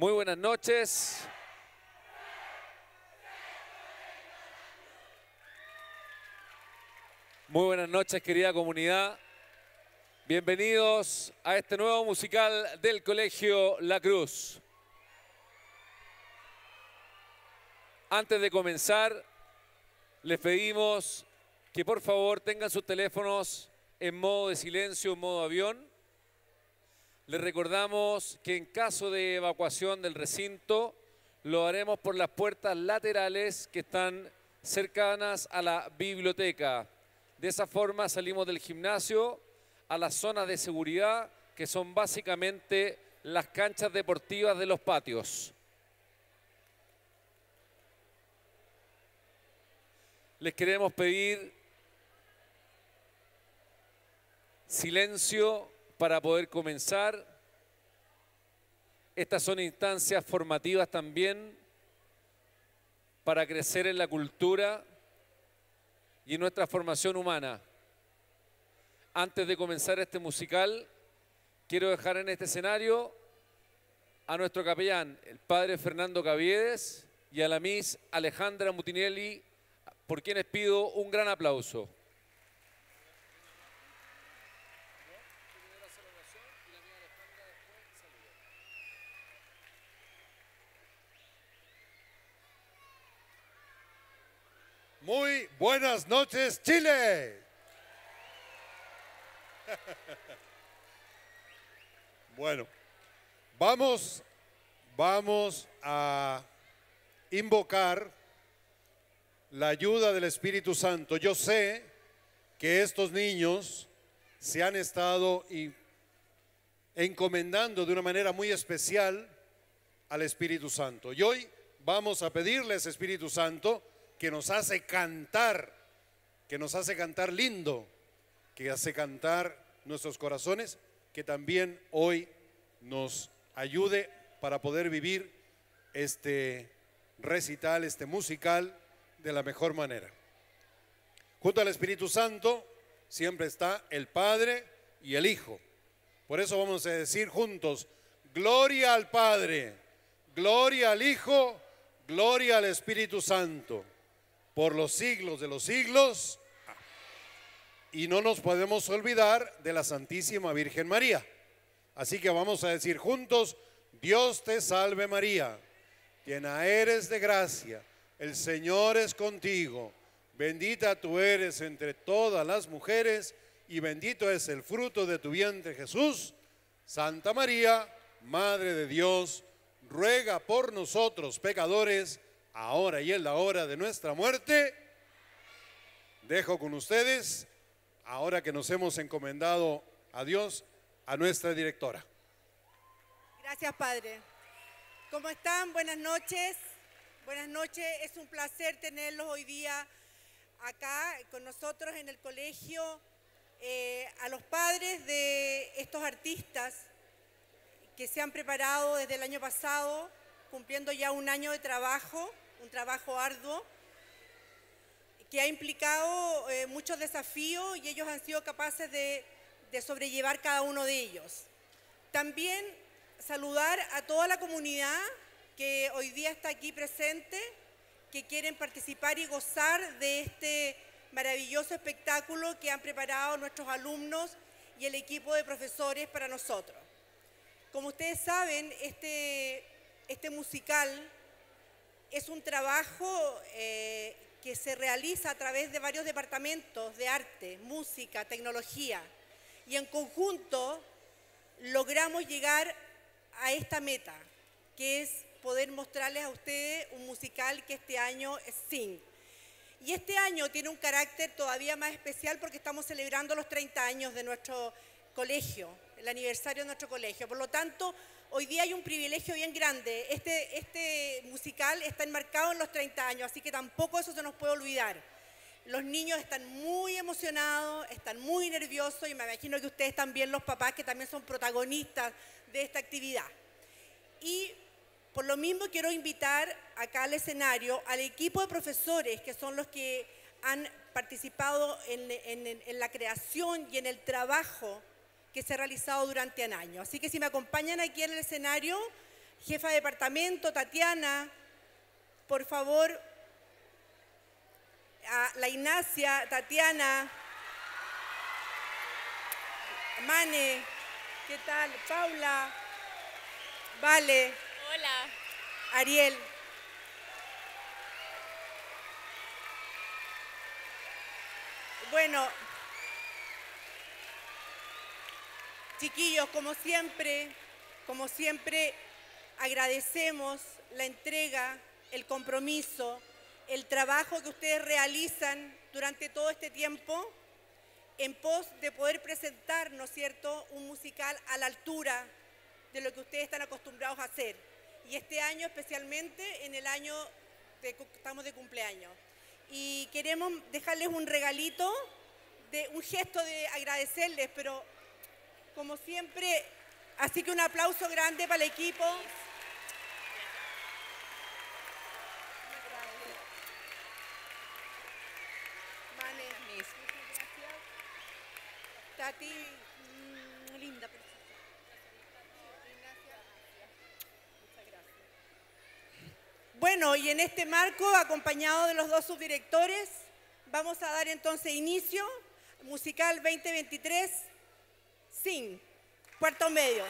Muy buenas noches. Muy buenas noches, querida comunidad. Bienvenidos a este nuevo musical del Colegio La Cruz. Antes de comenzar, les pedimos que por favor tengan sus teléfonos en modo de silencio, en modo avión. Les recordamos que en caso de evacuación del recinto, lo haremos por las puertas laterales que están cercanas a la biblioteca. De esa forma salimos del gimnasio a las zonas de seguridad, que son básicamente las canchas deportivas de los patios. Les queremos pedir silencio para poder comenzar. Estas son instancias formativas también para crecer en la cultura y en nuestra formación humana. Antes de comenzar este musical, quiero dejar en este escenario a nuestro capellán, el padre Fernando Caviedes, y a la Miss Alejandra Mutinelli, por quienes pido un gran aplauso. Muy buenas noches, Chile. Bueno, vamos, vamos a invocar la ayuda del Espíritu Santo. Yo sé que estos niños se han estado encomendando de una manera muy especial al Espíritu Santo. Y hoy vamos a pedirles, Espíritu Santo, que nos hace cantar, que nos hace cantar lindo, que hace cantar nuestros corazones, que también hoy nos ayude para poder vivir este recital, este musical, de la mejor manera. Junto al Espíritu Santo siempre está el Padre y el Hijo. Por eso vamos a decir juntos, gloria al Padre, gloria al Hijo, gloria al Espíritu Santo, por los siglos de los siglos. Y no nos podemos olvidar de la Santísima Virgen María. Así que vamos a decir juntos, Dios te salve María, llena eres de gracia, el Señor es contigo, bendita tú eres entre todas las mujeres y bendito es el fruto de tu vientre Jesús. Santa María, Madre de Dios, ruega por nosotros pecadores, ahora y en la hora de nuestra muerte. Dejo con ustedes, ahora que nos hemos encomendado a Dios, a nuestra directora. Gracias, Padre. ¿Cómo están? Buenas noches. Buenas noches. Es un placer tenerlos hoy día acá con nosotros en el colegio. Eh, a los padres de estos artistas que se han preparado desde el año pasado, cumpliendo ya un año de trabajo, un trabajo arduo, que ha implicado eh, muchos desafíos y ellos han sido capaces de, de sobrellevar cada uno de ellos. También saludar a toda la comunidad que hoy día está aquí presente, que quieren participar y gozar de este maravilloso espectáculo que han preparado nuestros alumnos y el equipo de profesores para nosotros. Como ustedes saben, este, este musical es un trabajo eh, que se realiza a través de varios departamentos de arte, música, tecnología, y en conjunto logramos llegar a esta meta, que es poder mostrarles a ustedes un musical que este año es Sing. Y este año tiene un carácter todavía más especial porque estamos celebrando los 30 años de nuestro colegio, el aniversario de nuestro colegio. Por lo tanto, hoy día hay un privilegio bien grande. Este, este musical está enmarcado en los 30 años, así que tampoco eso se nos puede olvidar. Los niños están muy emocionados, están muy nerviosos y me imagino que ustedes también, los papás, que también son protagonistas de esta actividad. Y por lo mismo quiero invitar acá al escenario al equipo de profesores que son los que han participado en, la creación y en el trabajo que se ha realizado durante un año. Así que si me acompañan aquí en el escenario, Jefa de departamento, Tatiana, por favor, a la Ignacia, Tatiana, Mane, ¿qué tal? Paula, Vale, Hola. Ariel. Bueno, chiquillos, como siempre, como siempre, agradecemos la entrega, el compromiso, el trabajo que ustedes realizan durante todo este tiempo en pos de poder presentar, ¿no es cierto?, un musical a la altura de lo que ustedes están acostumbrados a hacer. Y este año especialmente, en el año de, estamos de cumpleaños. Y queremos dejarles un regalito, de, un gesto de agradecerles, pero como siempre, así que un aplauso grande para el equipo. Tati, mm, linda. Bueno, y en este marco, acompañado de los dos subdirectores, vamos a dar entonces inicio musical 2023 sin cuarto medio.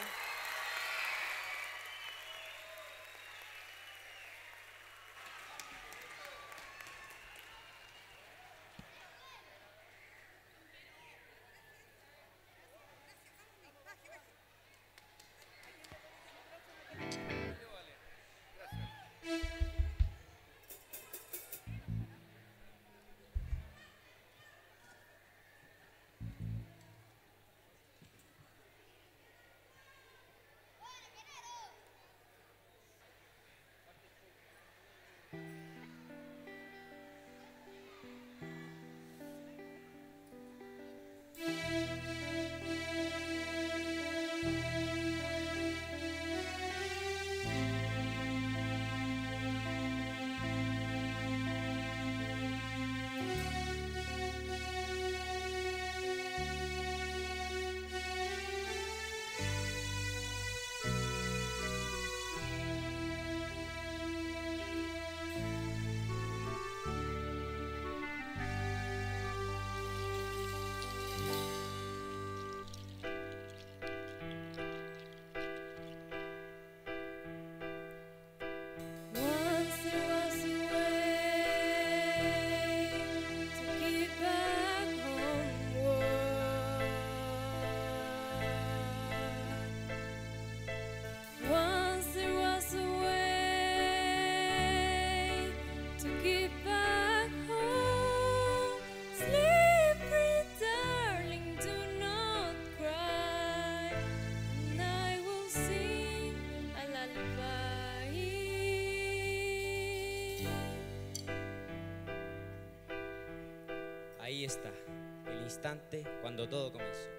El instante cuando todo comenzó.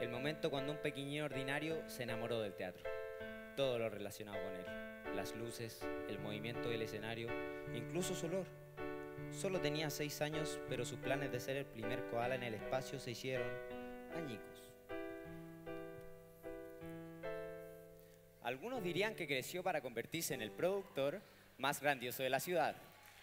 El momento cuando un pequeño ordinario se enamoró del teatro. Todo lo relacionado con él. Las luces, el movimiento del escenario, incluso su olor. Solo tenía seis años, pero sus planes de ser el primer koala en el espacio se hicieron añicos. Algunos dirían que creció para convertirse en el productor más grandioso de la ciudad.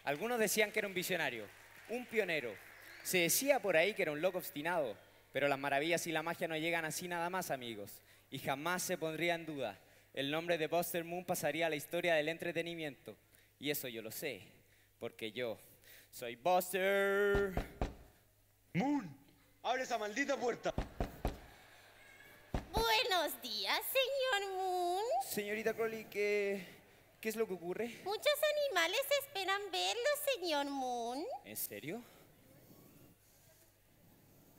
Algunos decían que era un visionario, un pionero. Se decía por ahí que era un loco obstinado, pero las maravillas y la magia no llegan así nada más, amigos. Y jamás se pondría en duda. El nombre de Buster Moon pasaría a la historia del entretenimiento. Y eso yo lo sé, porque yo soy Buster. Moon, abre esa maldita puerta. Buenos días, señor Moon. Señorita Crowley, ¿qué, ¿qué es lo que ocurre? Muchos animales esperan verlo, señor Moon. ¿En serio?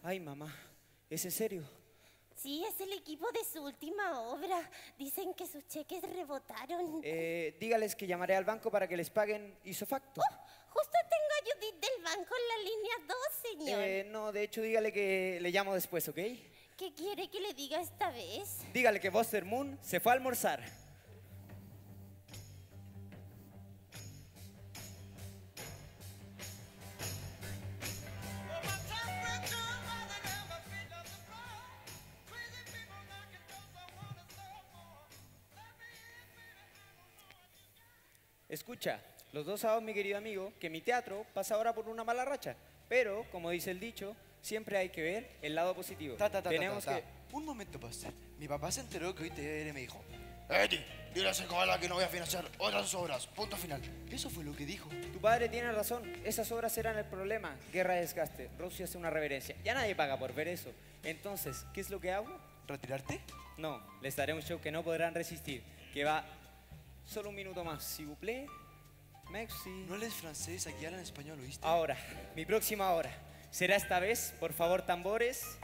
Ay, mamá, ¿es en serio? Sí, es el equipo de su última obra. Dicen que sus cheques rebotaron. Eh, dígales que llamaré al banco para que les paguen isofacto. Justo tengo a Judith del banco en la línea 2, señor. Eh, no, de hecho, dígale que le llamo después, ¿ok? ¿Qué quiere que le diga esta vez? Dígale que Buster Moon se fue a almorzar. Escucha, los dos sábados, mi querido amigo, que mi teatro pasa ahora por una mala racha. Pero, como dice el dicho, siempre hay que ver el lado positivo. Ta, ta, ta, ta, Tenemos que... Un momento, Pastor. Mi papá se enteró que hoy TR me dijo: Eddie, dile a ese koala que no voy a financiar otras obras. Punto final. Eso fue lo que dijo. Tu padre tiene razón, esas obras eran el problema. Guerra de desgaste, Rusia hace una reverencia. Ya nadie paga por ver eso. Entonces, ¿qué es lo que hago? ¿Retirarte? No, les daré un show que no podrán resistir, que va solo un minuto más. Si vous plaît, merci. No lees francés, aquí hablan español, ¿oíste? Ahora, mi próxima hora será esta vez, por favor, tambores,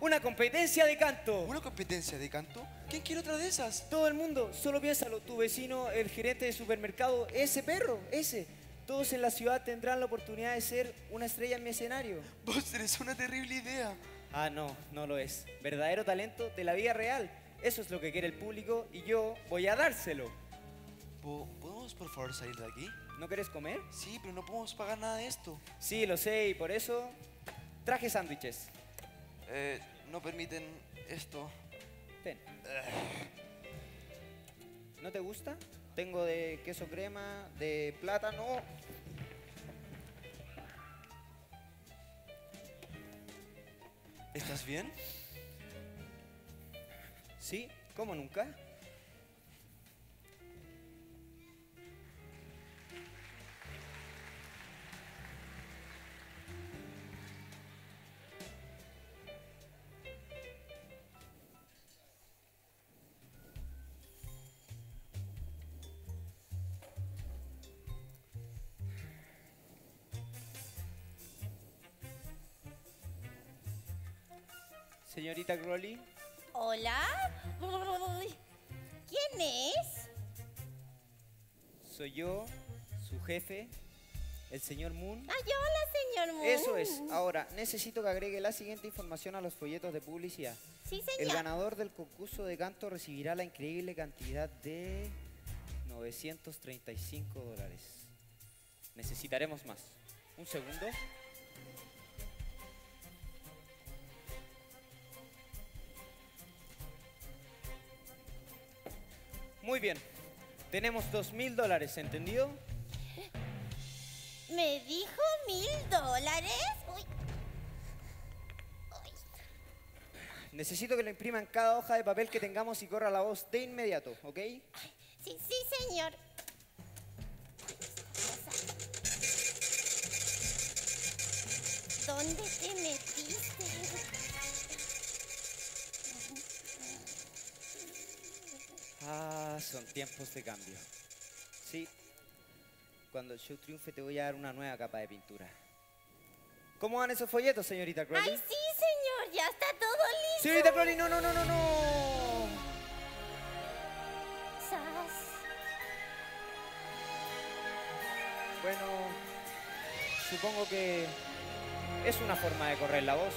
una competencia de canto. ¿Una competencia de canto? ¿Quién quiere otra de esas? Todo el mundo, solo piénsalo, tu vecino, el gerente de supermercado, ese perro, ese. Todos en la ciudad tendrán la oportunidad de ser una estrella en mi escenario. Buster, es una terrible idea. Ah, no, no lo es. Verdadero talento de la vida real. Eso es lo que quiere el público y yo voy a dárselo. Po- ¿Podemos por favor salir de aquí? ¿No quieres comer? Sí, pero no podemos pagar nada de esto. Sí, lo sé y por eso traje sándwiches. Eh, no permiten esto. Ten. ¿No te gusta? Tengo de queso crema, de plátano. ¿Estás bien? Sí, ¿cómo nunca? Señorita Crowley, Hola. ¿Quién es? soy yo, su jefe, el señor Moon. Ay, hola, señor Moon. Eso es. Ahora, necesito que agregue la siguiente información a los folletos de publicidad. Sí, El señor. ganador del concurso de canto recibirá la increíble cantidad de 935 dólares. Necesitaremos más. Un segundo. Muy bien. Tenemos dos mil dólares, ¿entendido? ¿Me dijo mil dólares? Uy. Uy. Necesito que lo imprima en cada hoja de papel que tengamos y corra la voz de inmediato, ¿ok? Sí, sí, señor. ¿Dónde te metiste? Ah, son tiempos de cambio. Sí. Cuando el show triunfe te voy a dar una nueva capa de pintura. ¿Cómo van esos folletos, señorita Crowley? Ay, sí, señor, ya está todo listo. Señorita Crowley, no, no, no, no, no. Sas. Bueno, supongo que es una forma de correr la voz.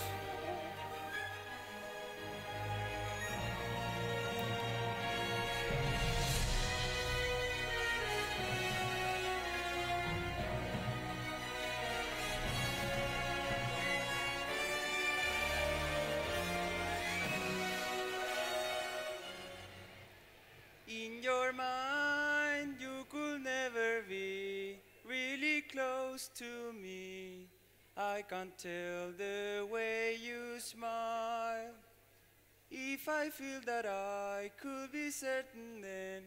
If I feel that I could be certain, then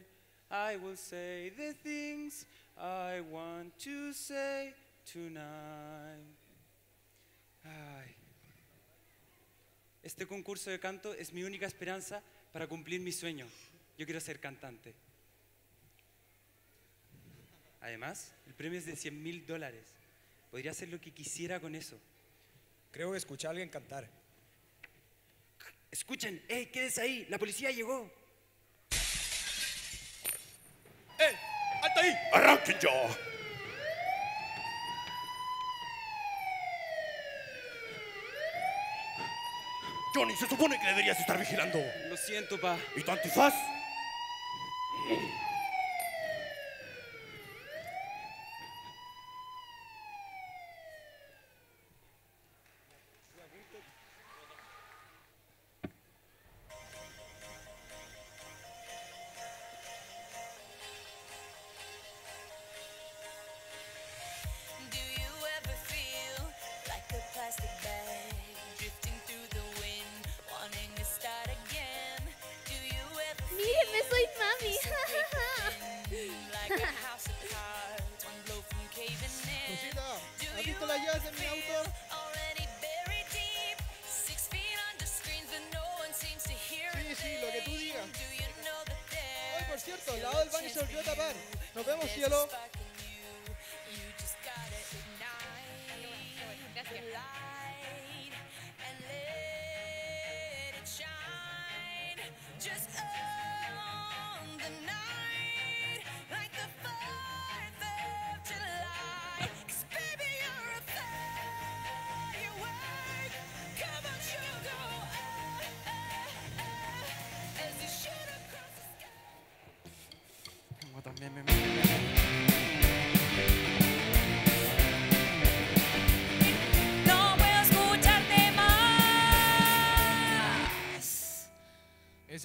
I will say the things I want to say tonight. Ay. Este concurso de canto es mi única esperanza para cumplir mi sueño. Yo quiero ser cantante. Además, el premio es de 100 mil dólares. Podría hacer lo que quisiera con eso. Creo que escuché a alguien cantar. Escuchen, ¡Ey, quédese ahí! ¡La policía llegó! ¡Eh! ¡Alto ahí! ¡Arranquen ya! Johnny, se supone que deberías estar vigilando. Lo siento, pa. ¿Y tu antifaz?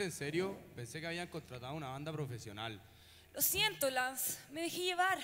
En serio? Pensé que habían contratado una banda profesional. Lo siento, Lance. Me dejé llevar.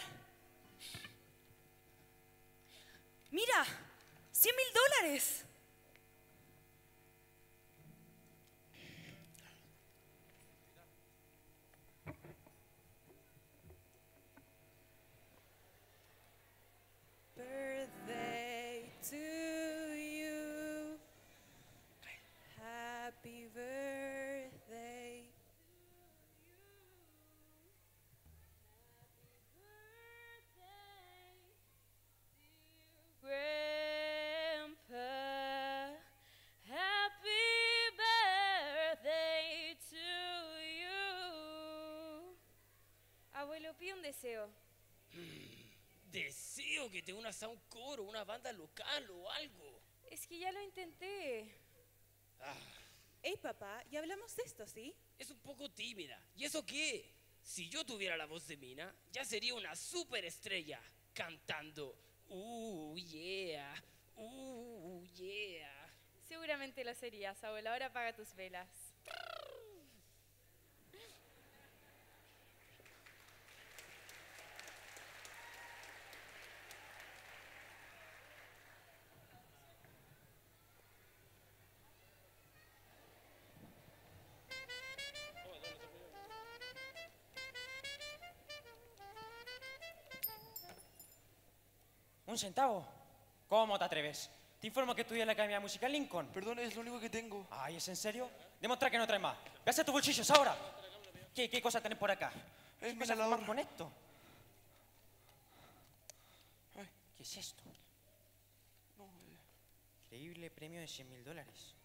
Abuelo, pide un deseo. Deseo que te unas a un coro, una banda local o algo. Es que ya lo intenté. Hey, papá, ya hablamos de esto, ¿sí? Es un poco tímida. ¿Y eso qué? Si yo tuviera la voz de Mina, ya sería una superestrella cantando. Uh, yeah. Uh, yeah. Seguramente lo serías, abuelo. Ahora apaga tus velas. ¿Un centavo? ¿Cómo te atreves? Te informo que estudié en la Academia Musical Lincoln. Perdón, es lo único que tengo. Ay, ¿es en serio? Demuestra que no traes más. Ve a hacer tus bolsillos ahora. ¿Qué, qué cosa tenés por acá? Es ¿Qué mi cosa inhalador. fumar con esto? ¿Qué es esto? Increíble premio de 100 mil dólares.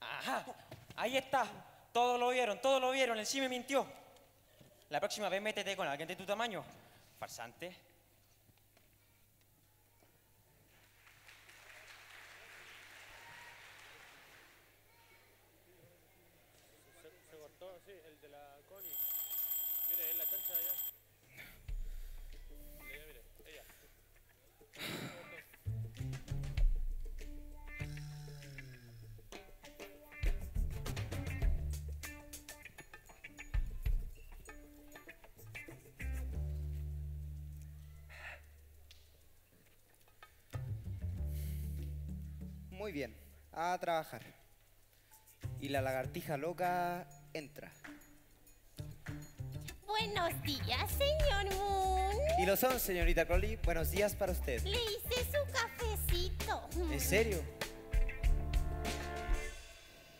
Ajá, ahí está. Todos lo vieron, todos lo vieron. El sí me mintió. La próxima vez métete con alguien de tu tamaño. Farsante. Muy bien, a trabajar. Y la lagartija loca entra. Buenos días, señor Moon. Y lo son, señorita Crowley. Buenos días para usted. Le hice su cafecito. ¿En serio?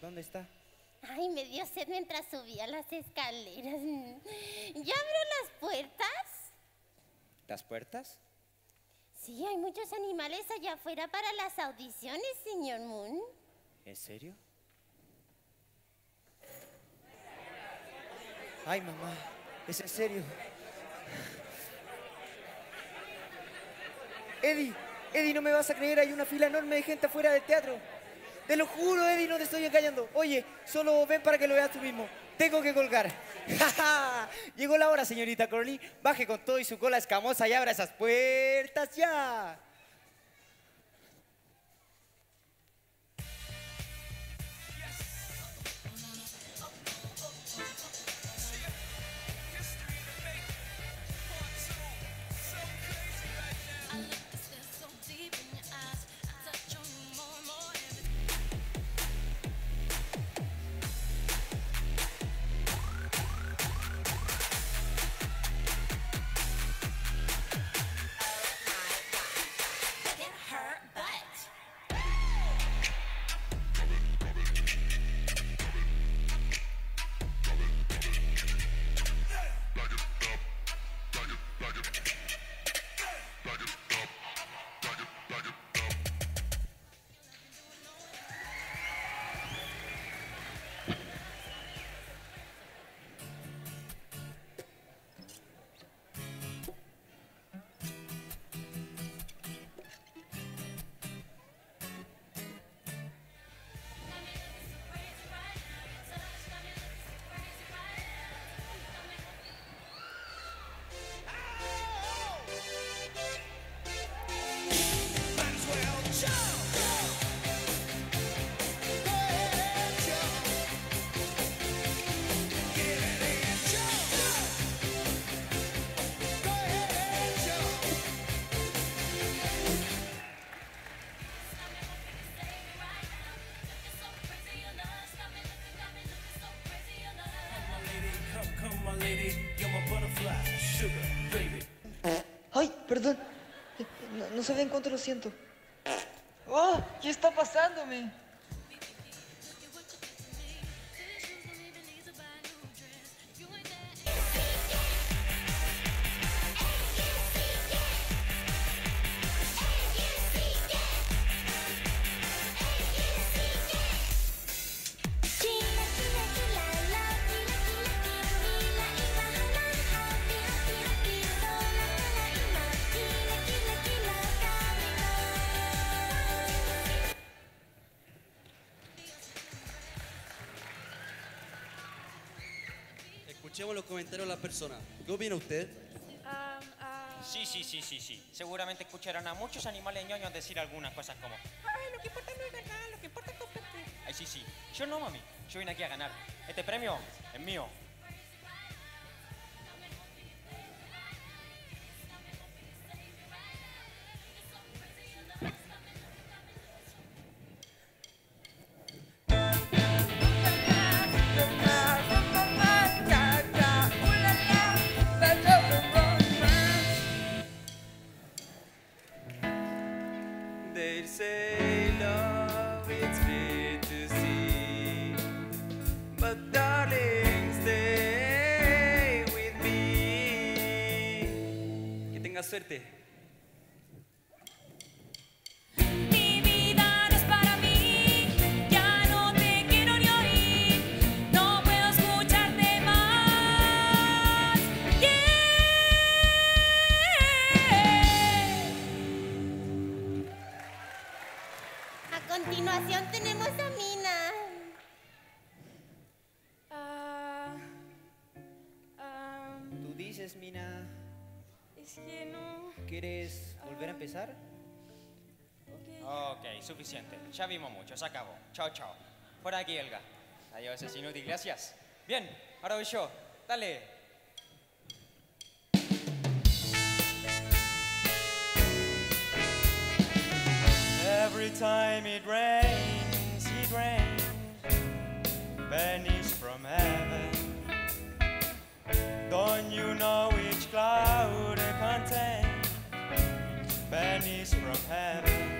¿Dónde está? Ay, me dio sed mientras subía las escaleras. ¿Ya abrió las puertas? ¿Las puertas? Sí, hay muchos animales allá afuera para las audiciones, señor Moon. ¿En serio? Ay, mamá, ¿es en serio? Eddie, Eddie, no me vas a creer, hay una fila enorme de gente afuera del teatro. Te lo juro, Eddie, no te estoy engañando. Oye, solo ven para que lo veas tú mismo. Tengo que colgar. Llegó la hora, señorita Crowley. Baje con todo y su cola escamosa y abra esas puertas ya. Saben cuánto lo siento. ¡Oh! ¿Qué está pasándome? Los comentarios de la persona. ¿Qué opina usted? Sí, sí, sí, sí, sí. Seguramente escucharán a muchos animales ñoños decir algunas cosas como Ay, lo que importa no es ganar, lo que importa es competir. Ay, sí, sí. Yo no, mami. Yo vine aquí a ganar. Este premio es mío. Empezar? Ok, suficiente. Ya vimos mucho, se acabó. Chao, chao. Por aquí, Elga. Adiós, es inútil, gracias. Bien, ahora voy yo. Dale. Every time it rains, it rains, vanish from heaven. Don't you know which cloud it contains? Vanish from heaven.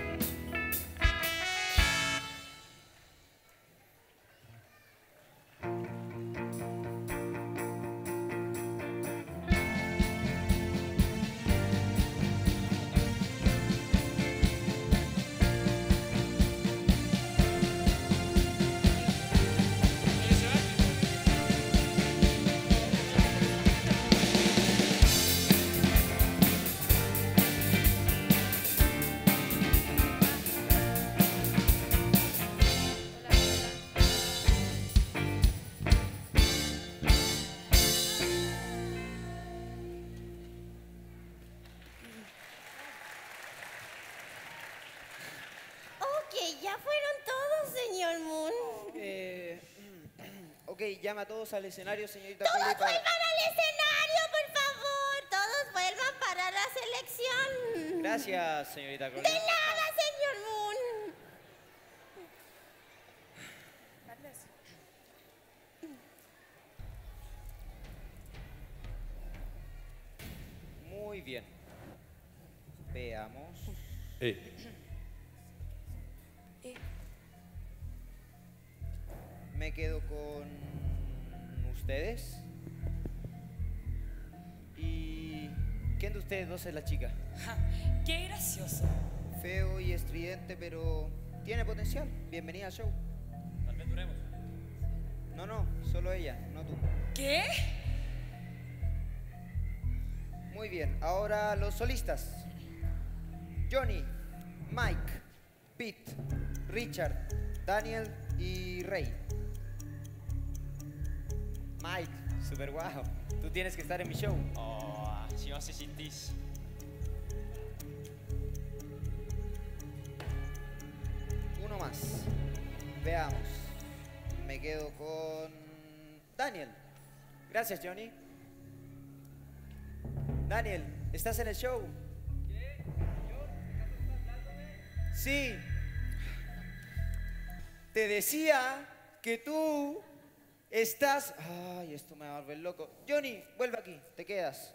Llama a todos al escenario, señorita Todos para- vuelvan al escenario, por favor. Todos vuelvan para la selección. Gracias, señorita Coley. De nada, es la chica? ¡Qué gracioso! Feo y estridente, pero tiene potencial. Bienvenida al show. Tal vez duremos. No, no, solo ella, no tú. ¿Qué? Muy bien, ahora los solistas. Johnny, Mike, Pete, Richard, Daniel y Rey. Mike, super guau. Tú tienes que estar en mi show. Oh, si vos existís. Veamos. Me quedo con Daniel. Gracias, Johnny. Daniel, ¿estás en el show? Sí. Te decía que tú estás... Ay, esto me va a volver loco. Johnny, vuelve aquí, te quedas.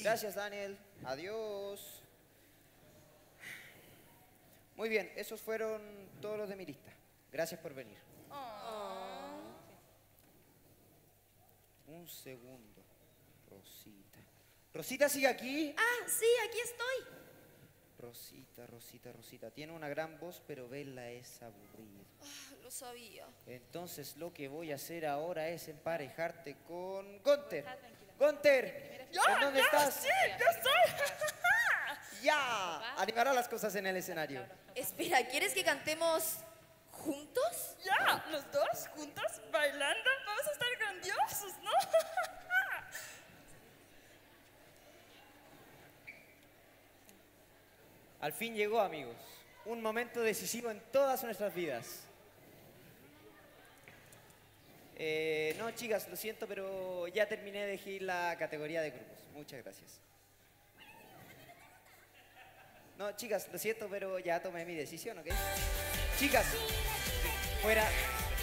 Gracias, Daniel. Adiós. Muy bien, esos fueron todos los de mi lista. Gracias por venir. Un segundo. Rosita. ¿Rosita sigue aquí? Ah, sí, aquí estoy. Rosita, Rosita, Rosita. Tiene una gran voz, pero verla es aburrido. Ah, lo sabía. Entonces lo que voy a hacer ahora es emparejarte con Gunter. Gunter, ¿en dónde estás? sí, ya estoy. Ya, animará las cosas en el escenario. Espera, ¿quieres que cantemos juntos? Ya, los dos juntos bailando. Vamos a estar grandiosos, ¿no? Al fin llegó, amigos. Un momento decisivo en todas nuestras vidas. Eh, no, chicas, lo siento, pero ya terminé de elegir la categoría de grupos. Muchas gracias. No, chicas, lo siento, pero ya tomé mi decisión, ¿ok? Chicas, fuera,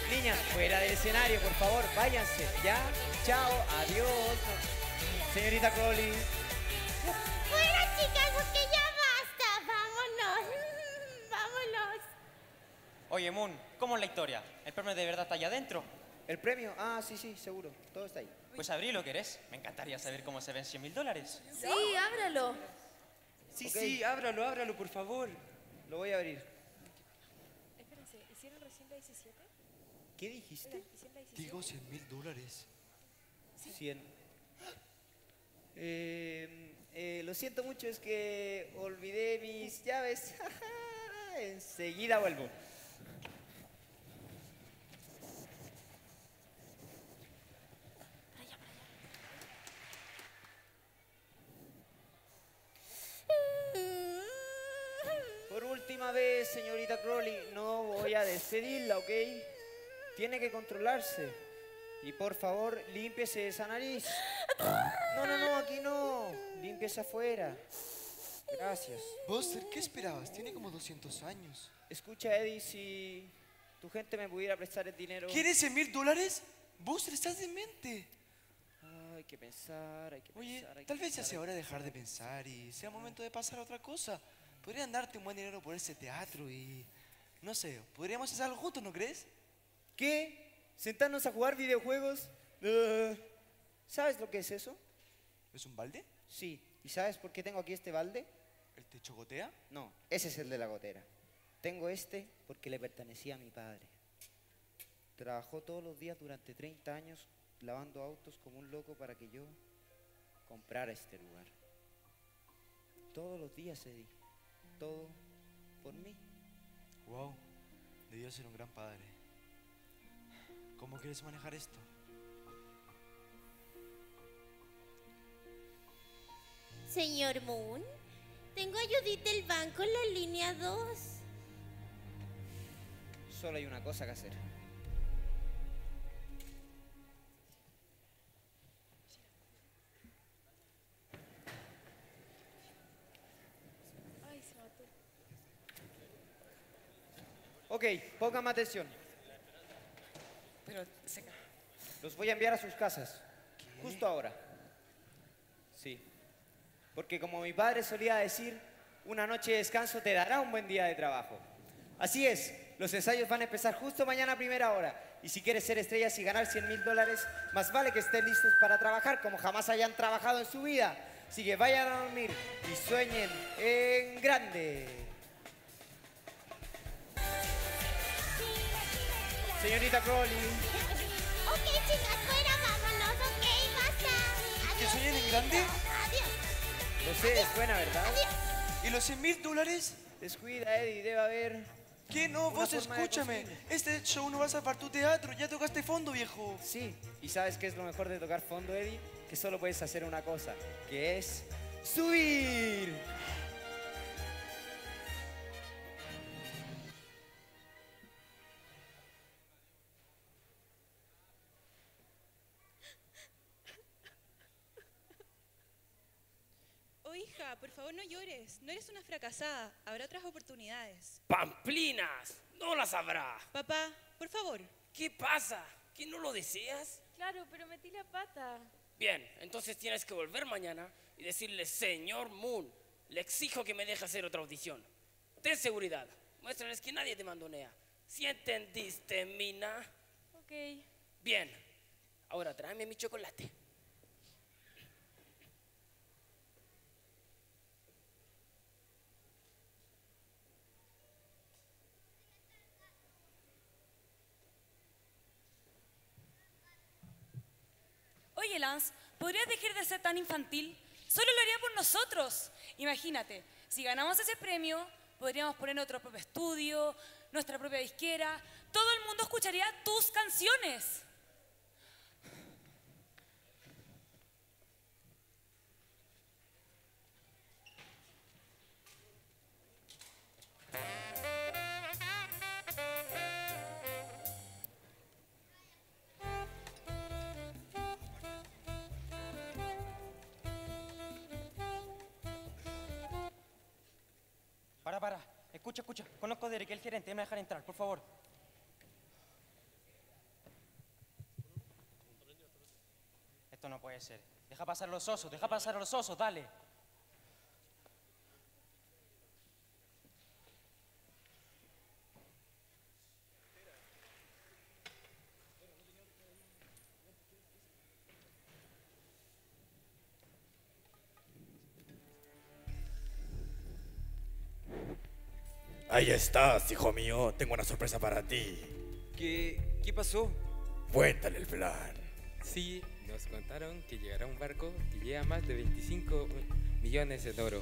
niñas, fuera del escenario, por favor, váyanse. Ya, chao, adiós. Señorita Crowley. Fuera, chicas, porque ya basta. Vámonos. Vámonos. Oye, Moon, ¿cómo es la historia? ¿El premio de verdad está allá adentro? ¿El premio? Ah, sí, sí, seguro. Todo está ahí. Pues abrilo, ¿querés? Me encantaría saber cómo se ven 100 mil dólares. Sí, ábralo. Sí, sí, ábralo, ábralo, por favor. Lo voy a abrir. Espérense, ¿hicieron recién la 17? ¿Qué dijiste? ¿Hicieron la 17? Digo 100 mil dólares. 100. Eh, eh, lo siento mucho, es que olvidé mis llaves. Enseguida vuelvo. Por última vez, señorita Crowley, no voy a despedirla, ¿ok? Tiene que controlarse. Y por favor, límpiese esa nariz. No, no, no, aquí no. Límpiese afuera. Gracias. Buster, ¿qué esperabas? Tiene como 200 años. Escucha, Eddie, si tu gente me pudiera prestar el dinero. ¿Quieres 100 mil dólares? Buster, estás demente. Ah, hay que pensar, hay que Oye, pensar. hay tal vez ya sea hora de dejar de pensar y sea momento de pasar a otra cosa. Podrían darte un buen dinero por ese teatro y... No sé, podríamos hacer algo juntos, ¿no crees? ¿Qué? ¿Sentarnos a jugar videojuegos? Ah, ¿Sabes lo que es eso? ¿Es un balde? Sí. ¿Y sabes por qué tengo aquí este balde? ¿El te chocotea? No, ese es el de la gotera. Tengo este porque le pertenecía a mi padre. Trabajó todos los días durante 30 años lavando autos como un loco para que yo comprara este lugar. Todos los días, Eddie. Todo por mí. Wow, debió ser un gran padre. ¿Cómo quieres manejar esto? Señor Moon, tengo ayudita del banco en la línea 2. Solo hay una cosa que hacer. Ay, se mató. Ok, pónganme atención. Pero se... Los voy a enviar a sus casas. Justo ahora. Sí. Porque como mi padre solía decir, una noche de descanso te dará un buen día de trabajo. Así es, los ensayos van a empezar justo mañana a primera hora. Y si quieres ser estrellas y ganar 100 mil dólares, más vale que estén listos para trabajar como jamás hayan trabajado en su vida. Así que vayan a dormir y sueñen en grande. Señorita Crowley. Ok, chicas, fuera, vámonos. Ok, basta. ¿Que sueñen en grande? Adiós. Lo sé, es buena, ¿verdad? ¿Y los 100 mil dólares? Descuida, Eddie, debe haber... ¿Qué? No, Una vos escúchame. Este show no va a salvar tu teatro. Ya tocaste fondo, viejo. Sí, y ¿sabes qué es lo mejor de tocar fondo, Eddie? Que solo puedes hacer una cosa, que es subir. Hija, por favor no llores. No eres una fracasada. Habrá otras oportunidades. ¡Pamplinas! No las habrá. Papá, por favor. ¿Qué pasa? ¿Que no lo deseas? Claro, pero metí la pata. Bien, entonces tienes que volver mañana y decirle, señor Moon, le exijo que me deje hacer otra audición. Ten seguridad. Muéstrales que nadie te mandonea. ¿Sí entendiste, Mina? Ok. Bien. Ahora tráeme mi chocolate. ¿Podrías dejar de ser tan infantil? Solo lo haría por nosotros. Imagínate, si ganamos ese premio, podríamos poner nuestro propio estudio, nuestra propia disquera. Todo el mundo escucharía tus canciones. Para, para. Escucha, escucha. Conozco a Derek, el gerente. Me dejar entrar, por favor. Esto no puede ser. Deja pasar los osos, deja pasar los osos, dale. Ahí estás, hijo mío. Tengo una sorpresa para ti. ¿Qué, qué pasó? Cuéntale el plan. Sí, nos contaron que llegará un barco que lleva más de 25 millones de oro.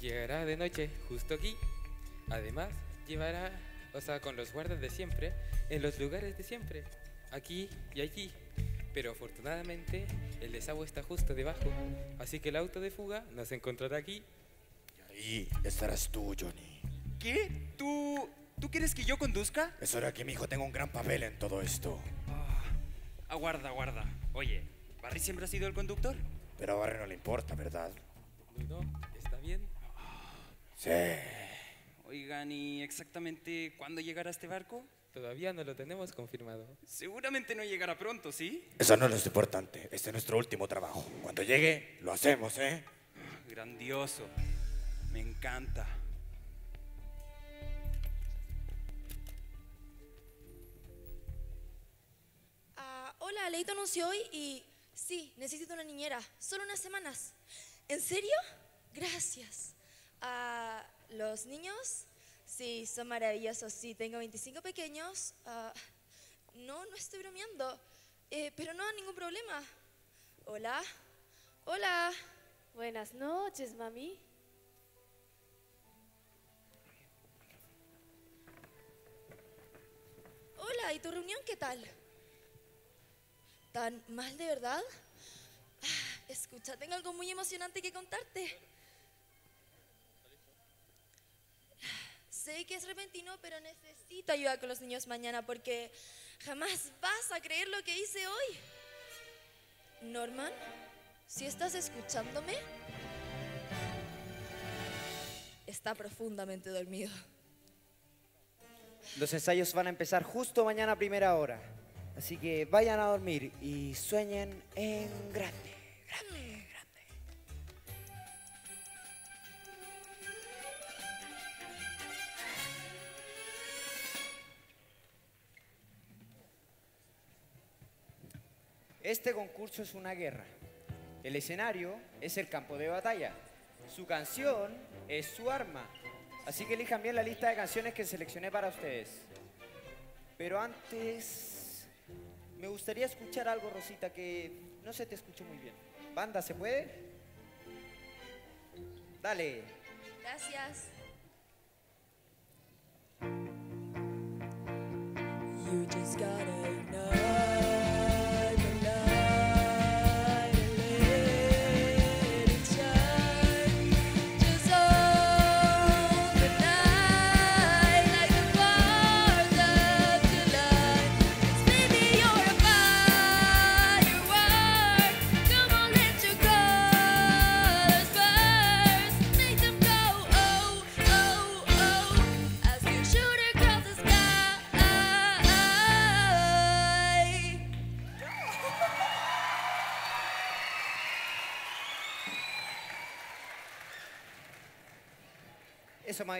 Llegará de noche justo aquí. Además, llevará, o sea, con los guardas de siempre, en los lugares de siempre, aquí y allí. Pero afortunadamente el desagüe está justo debajo, así que el auto de fuga nos encontrará aquí. Ahí estarás tú, Johnny. ¿Qué? ¿Tú, ¿Tú quieres que yo conduzca? Es hora que mi hijo tenga un gran papel en todo esto. Aguarda, aguarda. Oye, ¿Barry siempre ha sido el conductor? Pero a Barry no le importa, ¿verdad? No, ¿está bien? Sí. Oigan, ¿y exactamente cuándo llegará este barco? Todavía no lo tenemos confirmado. Seguramente no llegará pronto, ¿sí? Eso no es lo importante. Este es nuestro último trabajo. Cuando llegue, lo hacemos, ¿eh? Grandioso. Me encanta. Hola, leí tu anuncio hoy y sí, necesito una niñera. Solo unas semanas. ¿En serio? Gracias. Ah, ¿Los niños? Sí, son maravillosos. Sí, tengo 25 pequeños. Ah, no, no estoy bromeando. Eh, pero no, ningún problema. Hola. Hola. Buenas noches, mami. Hola, ¿y tu reunión qué tal? ¿Tan mal de verdad? Ah, escucha, tengo algo muy emocionante que contarte. Sé que es repentino, pero necesito ayuda con los niños mañana porque jamás vas a creer lo que hice hoy. Norman, si estás escuchándome, está profundamente dormido. Los ensayos van a empezar justo mañana a primera hora. Así que vayan a dormir y sueñen en grande. Este concurso es una guerra. El escenario es el campo de batalla. Su canción es su arma. Así que elijan bien la lista de canciones que seleccioné para ustedes. Pero antes, me gustaría escuchar algo, Rosita, que no se te escuchó muy bien. Banda, ¿se puede? Dale. Gracias. You just gotta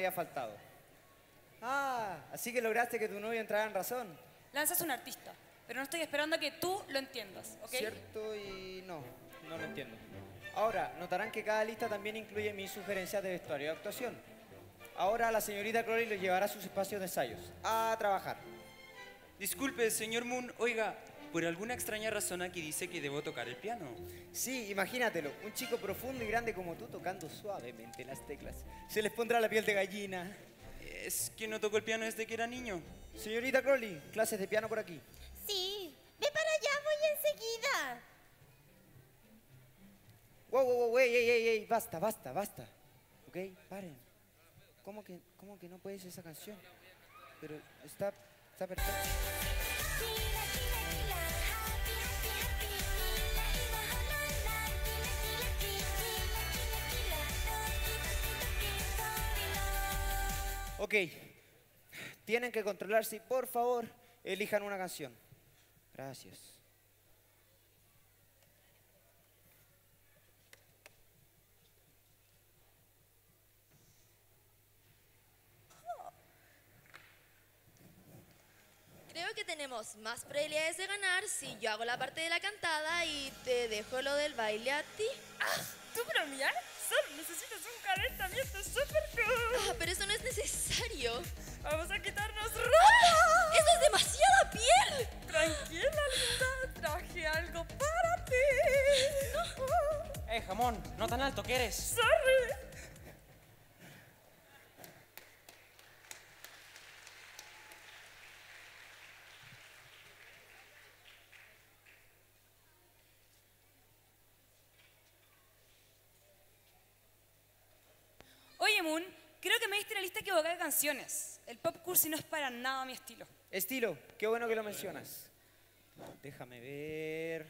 había faltado. Ah, así que lograste que tu novio entrara en razón. Lanza es un artista, pero no estoy esperando a que tú lo entiendas, ¿ok? Cierto y no, no lo entiendo. Ahora, notarán que cada lista también incluye mis sugerencias de vestuario y actuación. Ahora la señorita Crowley los llevará a sus espacios de ensayos. A trabajar. Disculpe, señor Moon, oiga, por alguna extraña razón aquí dice que debo tocar el piano. Sí, imagínatelo, un chico profundo y grande como tú tocando suavemente las teclas. Se les pondrá la piel de gallina. Es que no tocó el piano desde que era niño. Señorita Crowley, clases de piano por aquí. Sí, ve para allá, voy enseguida. Wow, wow, wow, ey, ey, ey, ey, basta, basta, basta. ¿Ok? Paren. ¿Cómo que, cómo que no puedes esa canción? Pero está, está perfecto. Ok. Tienen que controlarse y por favor elijan una canción. Gracias. Creo que tenemos más probabilidades de ganar si yo hago la parte de la cantada y te dejo lo del baile a ti. Ah, ¿Tú bromear? Necesitas un calentamiento súper cool. Ah, pero eso no es necesario. Vamos a quitarnos ¡Ah! ropa. ¡Eso es demasiada piel! Tranquila, linda. Traje algo para ti. Eh, jamón, no tan alto que eres. Sorry. Moon, creo que me diste la lista equivocada de canciones. El pop cursi no es para nada mi estilo. Estilo, qué bueno que lo mencionas. Déjame ver.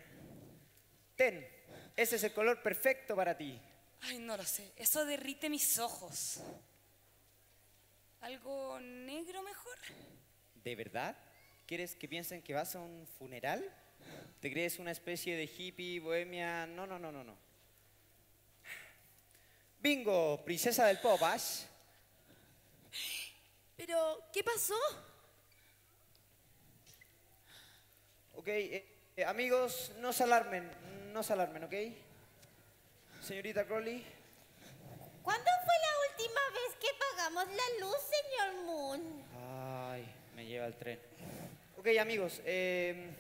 Ten, ese es el color perfecto para ti. Ay, no lo sé. Eso derrite mis ojos. ¿Algo negro mejor? ¿De verdad? ¿Quieres que piensen que vas a un funeral? ¿Te crees una especie de hippie, bohemia? No, no, no, no, no. Bingo, princesa del pop, Ash. Pero, ¿qué pasó? Ok, eh, eh, amigos, no se alarmen, no se alarmen, ¿ok? Señorita Crowley, ¿Cuándo fue la última vez que pagamos la luz, señor Moon? Ay, me lleva el tren. Ok, amigos, eh,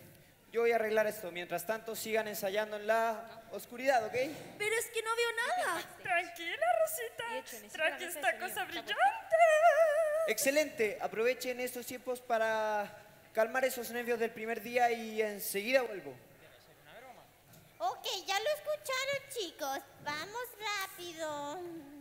yo voy a arreglar esto. Mientras tanto, sigan ensayando en la oscuridad, ¿ok? Pero es que no veo nada. Tranquila, Rosita. Traje esta cosa brillante. Excelente. Aprovechen estos tiempos para calmar esos nervios del primer día y enseguida vuelvo. Ok, ya lo escucharon, chicos. Vamos rápido.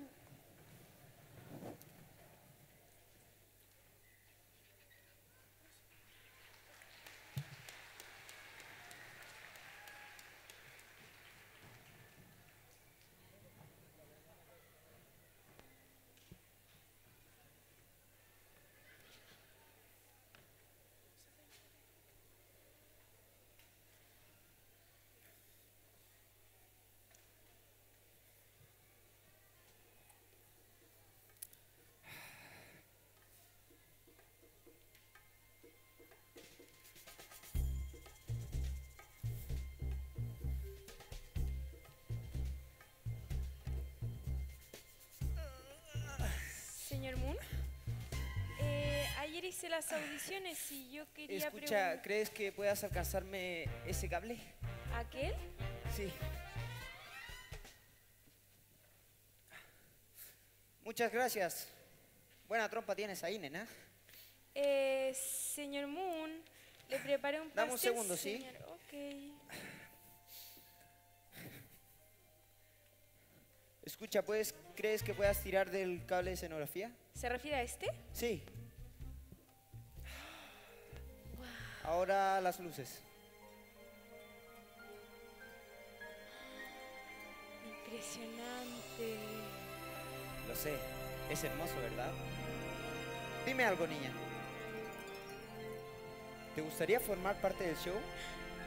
Señor Moon, eh, ayer hice las audiciones y yo quería Escucha, preguntar... ¿crees que puedas alcanzarme ese cable? ¿Aquel? Sí. Muchas gracias. Buena trompa tienes ahí, nena. Eh, señor Moon, le preparé un pastel. Dame un segundo, ¿sí? Ok. Escucha, pues, ¿crees que puedas tirar del cable de escenografía? ¿Se refiere a este? Sí. Ahora las luces. Impresionante. Lo sé, es hermoso, ¿verdad? Dime algo, niña. ¿Te gustaría formar parte del show?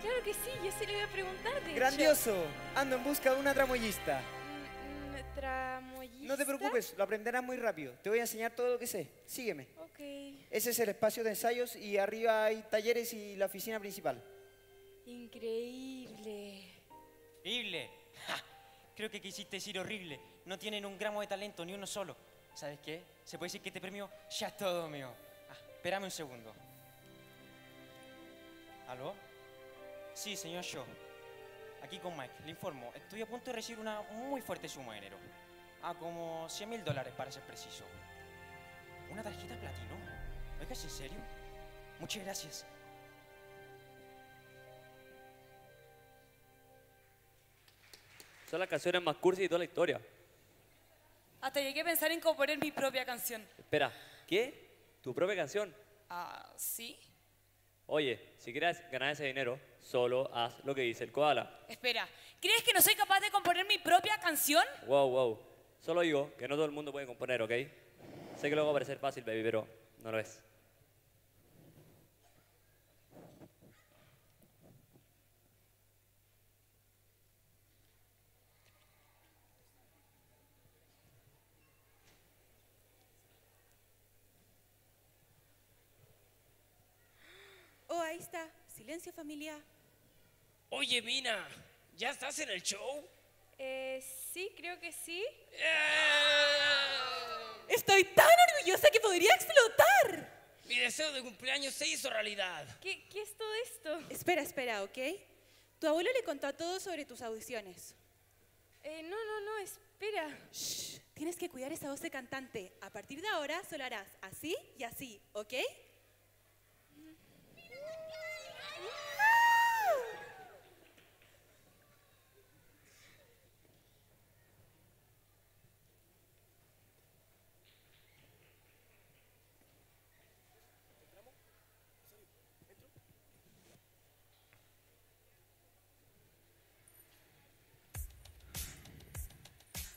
Claro que sí, yo se lo iba a preguntar, de hecho. ¡Grandioso! Ando en busca de una tramoyista. Tramoyista. No te preocupes, lo aprenderás muy rápido. Te voy a enseñar todo lo que sé. Sígueme. Ok. ese es el espacio de ensayos y arriba hay talleres y la oficina principal. Increíble. Horrible. Ja, Creo que quisiste decir horrible. No tienen un gramo de talento, ni uno solo. ¿Sabes qué? Se puede decir que este premio ya es todo mío. Ah, espérame un segundo. ¿Aló? Sí, señor Shaw. Aquí con Mike. Le informo. Estoy a punto de recibir una muy fuerte suma de dinero. Ah, como 100 mil dólares para ser preciso. ¿Una tarjeta platino? Oiga, ¿es en serio? Muchas gracias. Son las canciones más cursi de toda la historia. Hasta llegué a pensar en componer mi propia canción. Espera, ¿qué? ¿Tu propia canción? Ah, ¿sí? Oye, si quieres ganar ese dinero, solo haz lo que dice el koala. Espera, ¿crees que no soy capaz de componer mi propia canción? Wow, wow. Solo digo que no todo el mundo puede componer, ¿ok? Sé que luego va a parecer fácil, baby, pero no lo es. Ahí está. Silencio, familia. Oye, Mina, ¿ya estás en el show? Eh, sí, creo que sí. Estoy tan orgullosa que podría explotar. Mi deseo de cumpleaños se hizo realidad. ¿Qué, qué es todo esto? Espera, espera, ¿ok? Tu abuelo le contó todo sobre tus audiciones. Eh, no, no, no, espera. Shh, tienes que cuidar esa voz de cantante. A partir de ahora solo harás así y así, ¿ok?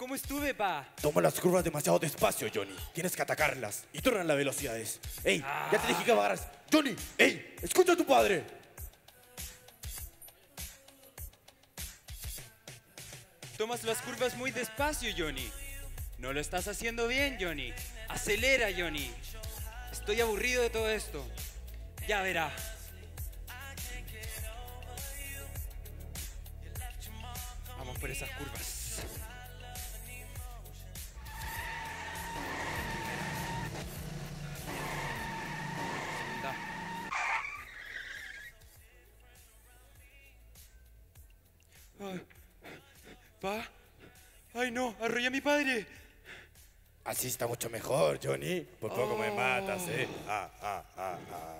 ¿Cómo estuve, pa? Toma las curvas demasiado despacio, Johnny. Tienes que atacarlas y tornan las velocidades. ¡Ey! Ya te dije que bajaras. ¡Johnny! ¡Ey! ¡Escucha a tu padre! Tomas las curvas muy despacio, Johnny. No lo estás haciendo bien, Johnny. Acelera, Johnny. Estoy aburrido de todo esto. Ya verá. Vamos por esas curvas. ¡Ay, no! ¡Arrollé a mi padre! Así está mucho mejor, Johnny. Por poco me matas, ¿eh? Ah, ah, ah, ah.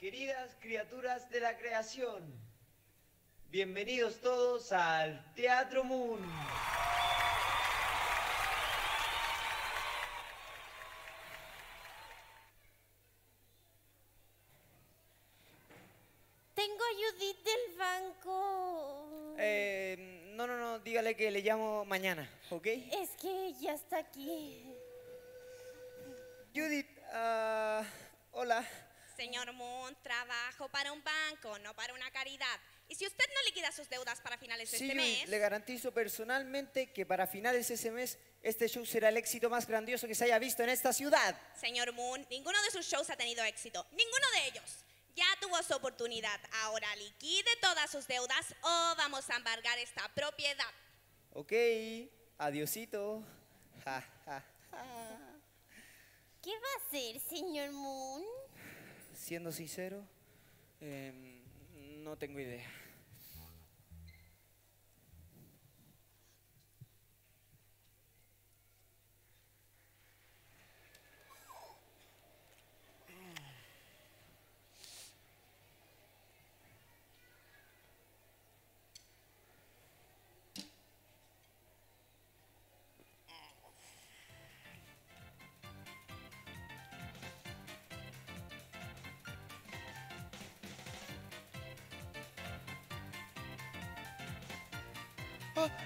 Queridas criaturas de la creación, bienvenidos todos al Teatro Moon. Tengo a Judith del banco. Eh, no, no, no, dígale que le llamo mañana, ¿ok? Es que ya está aquí. Judith, ah, hola. Señor Moon, trabajo para un banco, no para una caridad. Y si usted no liquida sus deudas para finales de Sí, este mes, le garantizo personalmente que para finales de ese mes este show será el éxito más grandioso que se haya visto en esta ciudad. señor Moon, ninguno de sus shows ha tenido éxito. Ninguno de ellos. Ya tuvo su oportunidad. Ahora liquide todas sus deudas o vamos a embargar esta propiedad. Ok, adiosito. Ja, ja, ja. ¿Qué va a hacer, señor Moon? Siendo sincero, em, no tengo idea.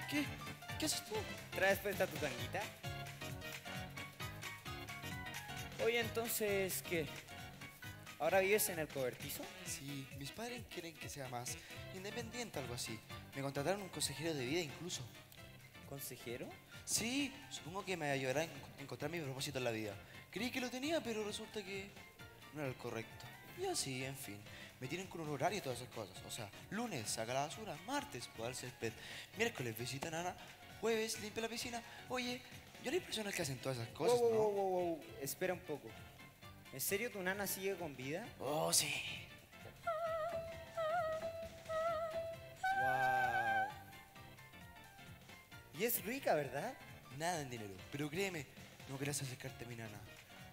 ¿Qué? ¿Qué haces tú? ¿Traes puesta tu tanguita? Oye, entonces, ¿qué? ¿Ahora vives en el cobertizo? Sí, mis padres quieren que sea más independiente, algo así. Me contrataron un consejero de vida incluso. ¿Consejero? Sí, supongo que me ayudará a en- encontrar mi propósito en la vida. Creí que lo tenía, pero resulta que no era el correcto. Y así, en fin. Me tienen con un horario y todas esas cosas. O sea, lunes saca la basura, martes podar el césped, miércoles visita a Nana, jueves limpia la piscina. Oye, yo no hay personas que hacen todas esas cosas, wow, ¿no? wow, wow, wow. Espera un poco. ¿En serio tu nana sigue con vida? Oh, sí. Wow. Y es rica, ¿verdad? Nada en dinero, pero créeme, no querrás acercarte a mi nana.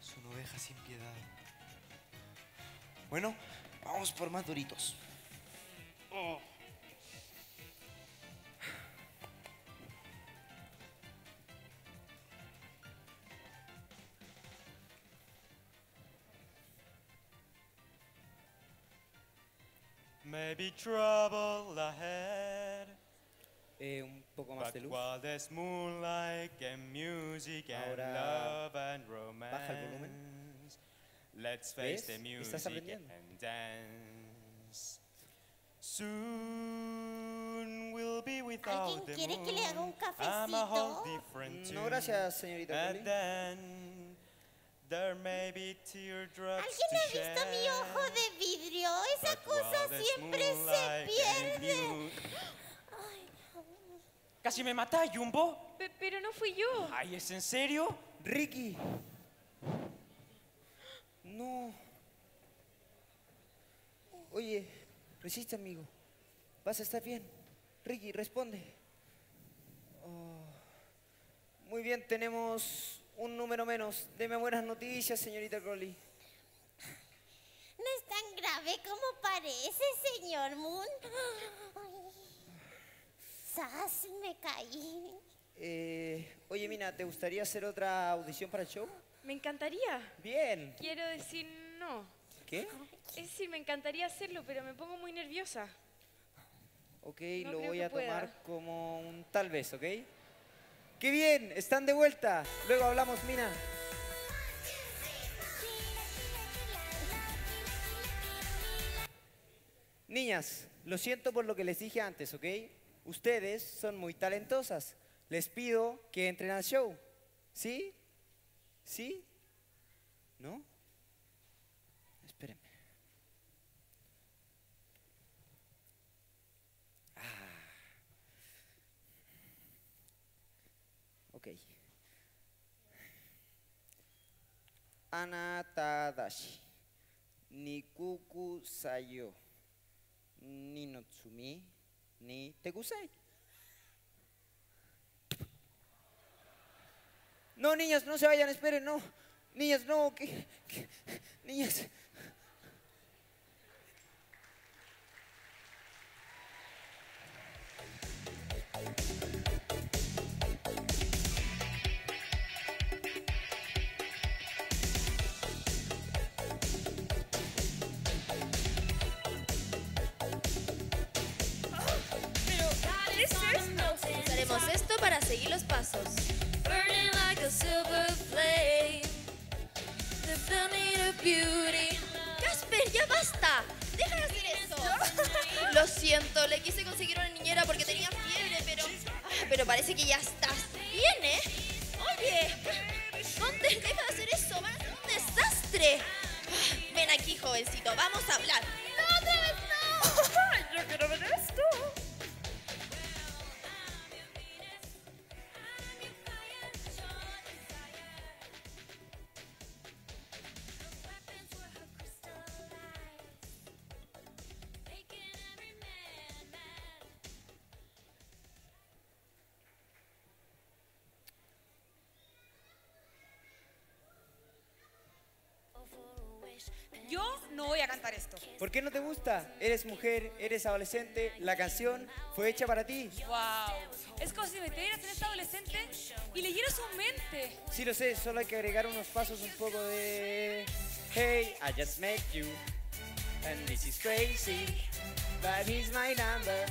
Es una oveja sin piedad. Bueno, vamos por más doritos. Oh. Maybe trouble ahead. Eh, un poco más But de luz. while there's moonlight and music and Ahora, love and romance, baja el volumen. Let's face the Estás music aprendiendo. and dance. Soon we'll be without ¿Alguien the quiere que le haga un moon. I'm a whole cafecito? different No, tune. gracias, señorita then there may be teardrops ¿Alguien to ha visto mi shed. ojo de vidrio? Esa But cosa there's siempre se moonlight and pierde. Casi me mata, Jumbo. Pe- pero no fui yo. Ay, ¿es en serio? Ricky. No. Oye, resiste, amigo. Vas a estar bien. Ricky, responde. Oh. Muy bien, tenemos un número menos. Deme buenas noticias, señorita Crowley. No es tan grave como parece, señor Moon. Ay. ¡Sas! Me caí. Eh, oye, Mina, ¿te gustaría hacer otra audición para el show? Me encantaría. Bien. Quiero decir no. ¿Qué? Es decir, me encantaría hacerlo, pero me pongo muy nerviosa. Ok, No lo voy a tomar pueda. como un tal vez, ¿ok? ¡Qué bien! ¡Están de vuelta! Luego hablamos, Mina. Niñas, lo siento por lo que les dije antes, ¿ok? Ustedes son muy talentosas. Les pido que entren al show. ¿Sí? ¿Sí? ¿No? Espérenme. Ok. Ana Tadashi. Nikuku Sayo. Ni Notsumi. Ni Tekusai. No, niñas, no se vayan, esperen, no. Niñas, no, ¿qué? qué? Niñas. Pero, ¿qué es esto? Usaremos esto para seguir los pasos. Burning like a silver flame. The burning of beauty. Casper, ya basta. Deja de hacer eso. Lo siento, le quise conseguir una niñera porque tenía fiebre, pero. Ah, pero parece que ya estás bien, ¿eh? Oye, ¿dónde? Deja de hacer eso, van a ser un desastre. Ah, Ven aquí, jovencito, vamos a hablar. ¡No, no! Yo quiero ver esto. ¿Por qué no te gusta? Eres mujer, eres adolescente, la canción fue hecha para ti. Wow. Es como si metieras en esta adolescente y leyeras su mente. Sí lo sé, solo hay que agregar unos pasos un poco de... Hey, I just met you, and this is crazy, but he's my number.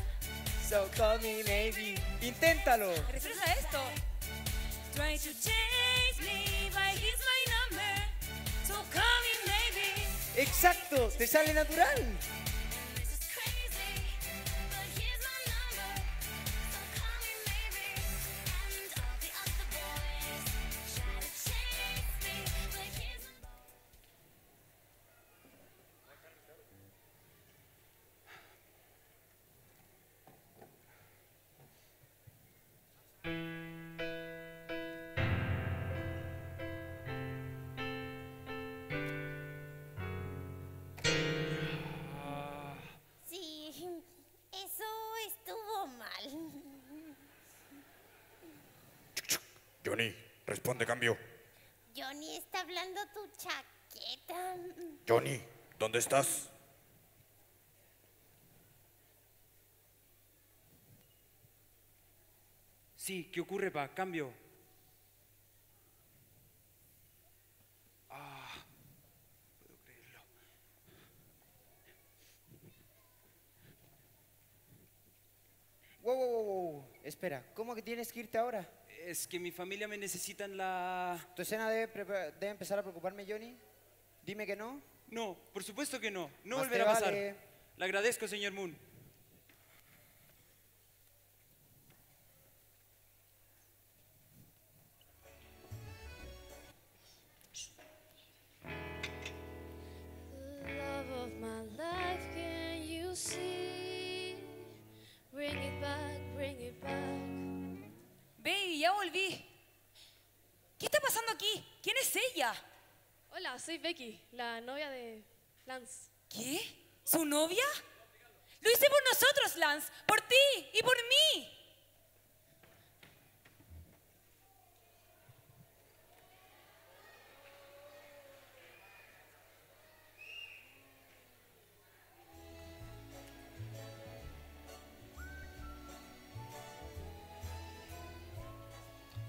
So call me maybe. Inténtalo. ¿Te refieres a esto? Try to chase me, Exacto, te sale natural. ¿Dónde estás? Sí, ¿qué ocurre, pa? Cambio. Ah, puedo creerlo. Wow, wow, wow, wow. Espera, ¿cómo que tienes que irte ahora? Es que mi familia me necesita en la... ¿Tu escena debe, debe empezar a preocuparme, Johnny? Dime que no. No, por supuesto que no. No Más volverá a pasar. vale. Le agradezco, señor Moon. Love of my life, can you see? Bring it back, bring it back. Baby, ya volví. ¿Qué está pasando aquí? ¿Quién es ella? Hola, soy Becky, la novia de Lance. ¿Qué? ¿Su novia? Lo hice por nosotros, Lance. Por ti y por mí.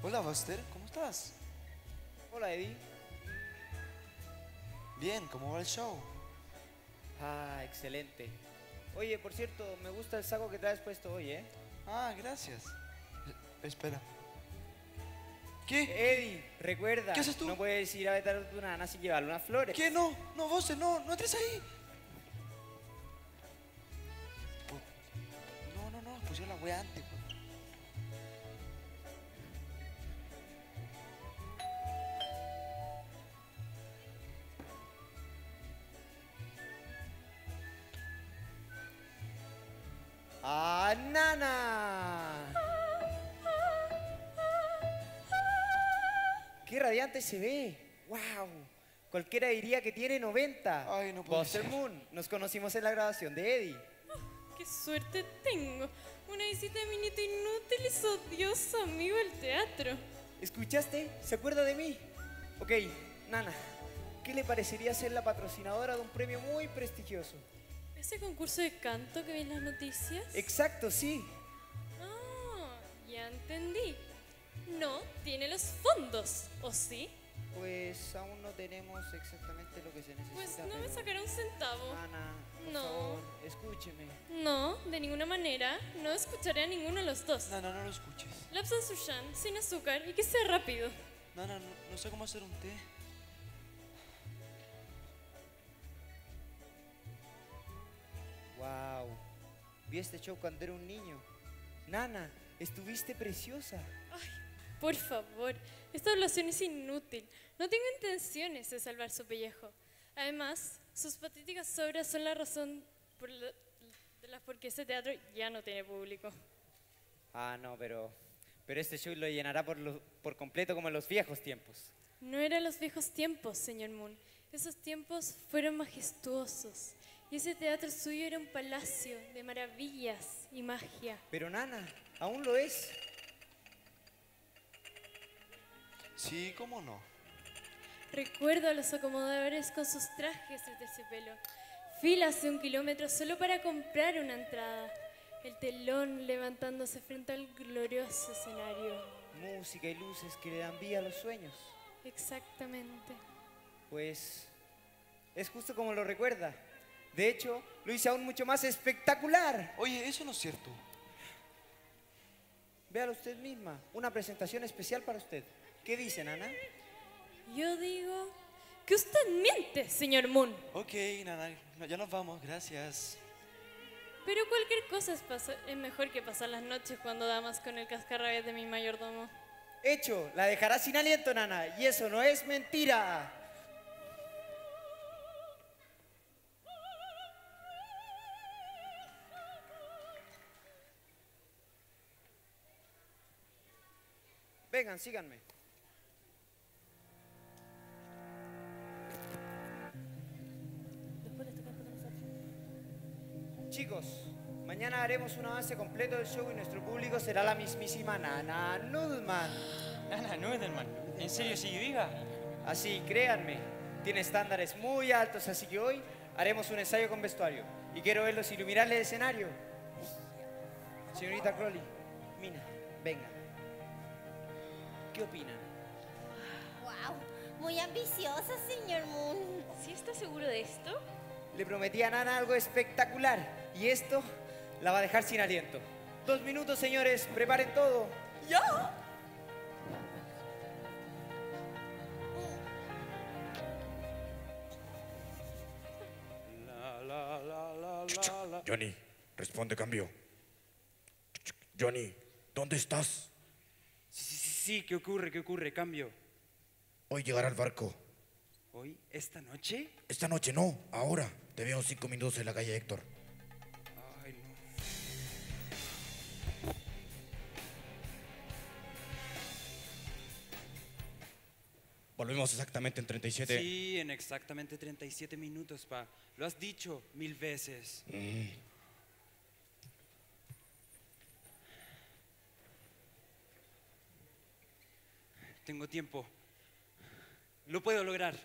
Hola, Buster, ¿cómo estás? Hola, Eddie. Bien, ¿cómo va el show? Ah, excelente. Oye, por cierto, me gusta el saco que traes puesto hoy, ¿eh? Ah, gracias. Eh, espera. ¿Qué? Eddie, recuerda. ¿Qué haces tú? No puedes ir a vetar a tu nana sin llevarle unas flores. ¿Qué? No, no, Buster, no, no entres ahí. No, no, no, pusieron la wea antes. Se ve! ¡Wow! Cualquiera diría que tiene 90. Ay, no puede Buster ser. Moon, nos conocimos en la grabación de Eddie. ¡Qué suerte tengo! Una visita de minito inútil y su odioso amigo el teatro. ¿Escuchaste? ¿Se acuerda de mí? Ok, Nana, ¿qué le parecería ser la patrocinadora de un premio muy prestigioso? ¿Ese concurso de canto que vi en las noticias? Exacto, sí. Ah, ya entendí. No tiene los fondos, ¿o sí? Pues aún no tenemos exactamente lo que se necesita. Pues no me sacará un centavo. Nana, por No. favor, escúcheme. No, de ninguna manera. No escucharé a ninguno de los dos. No, no, no lo escuches. Lapsa Sushan, sin azúcar y que sea rápido. No, no, no, no sé cómo hacer un té. Wow. Vi este show cuando era un niño. Nana, estuviste preciosa. Por favor, esta hablación es inútil. No tengo intenciones de salvar su pellejo. Además, sus patéticas obras son la razón por la, de las por qué ese teatro ya no tiene público. Ah, no, pero. Pero este show lo llenará por, lo- por completo como en los viejos tiempos. No eran los viejos tiempos, señor Moon. Esos tiempos fueron majestuosos. Y ese teatro suyo era un palacio de maravillas y magia. Pero Nana, aún lo es. Sí, cómo no. Recuerdo a los acomodadores con sus trajes de terciopelo. Filas de un kilómetro solo para comprar una entrada. El telón levantándose frente al glorioso escenario. Música y luces que le dan vida a los sueños. Exactamente. Pues es justo como lo recuerda. De hecho, lo hice aún mucho más espectacular. Oye, eso no es cierto. Véalo usted misma. Una presentación especial para usted. ¿Qué dice, Nana? Yo digo que usted miente, señor Moon. Ok, Nana, ya nos vamos, gracias. Pero cualquier cosa es, es mejor que pasar las noches cuando damas con el cascarrabias de mi mayordomo. Hecho, la dejará sin aliento, Nana. Y eso no es mentira. Vengan, síganme. Chicos, mañana haremos un avance completo del show y nuestro público será la mismísima Nana Nudman. Nana Nudelman, ¿en serio sigue viva? Así, créanme, tiene estándares muy altos, así que hoy haremos un ensayo con vestuario. Y quiero verlos iluminar el escenario. Señorita Crowley, Mina, venga. ¿Qué opinan? Wow, muy ambiciosa, señor Moon. ¿Sí está seguro de esto? Le prometí a Nana algo espectacular y esto la va a dejar sin aliento. Dos minutos, señores, preparen todo. ¿Ya? Johnny, responde, cambio. Johnny, ¿dónde estás? Sí, sí, sí, sí, ¿qué ocurre? ¿Qué ocurre? Cambio. Hoy llegará el barco. ¿Hoy? ¿Esta noche? Esta noche no, ahora. Te veo en cinco minutos en la calle Héctor. Volvemos exactamente en 37. Sí, en exactamente 37 minutos, pa. Lo has dicho mil veces. Mm. Tengo tiempo. Lo puedo lograr.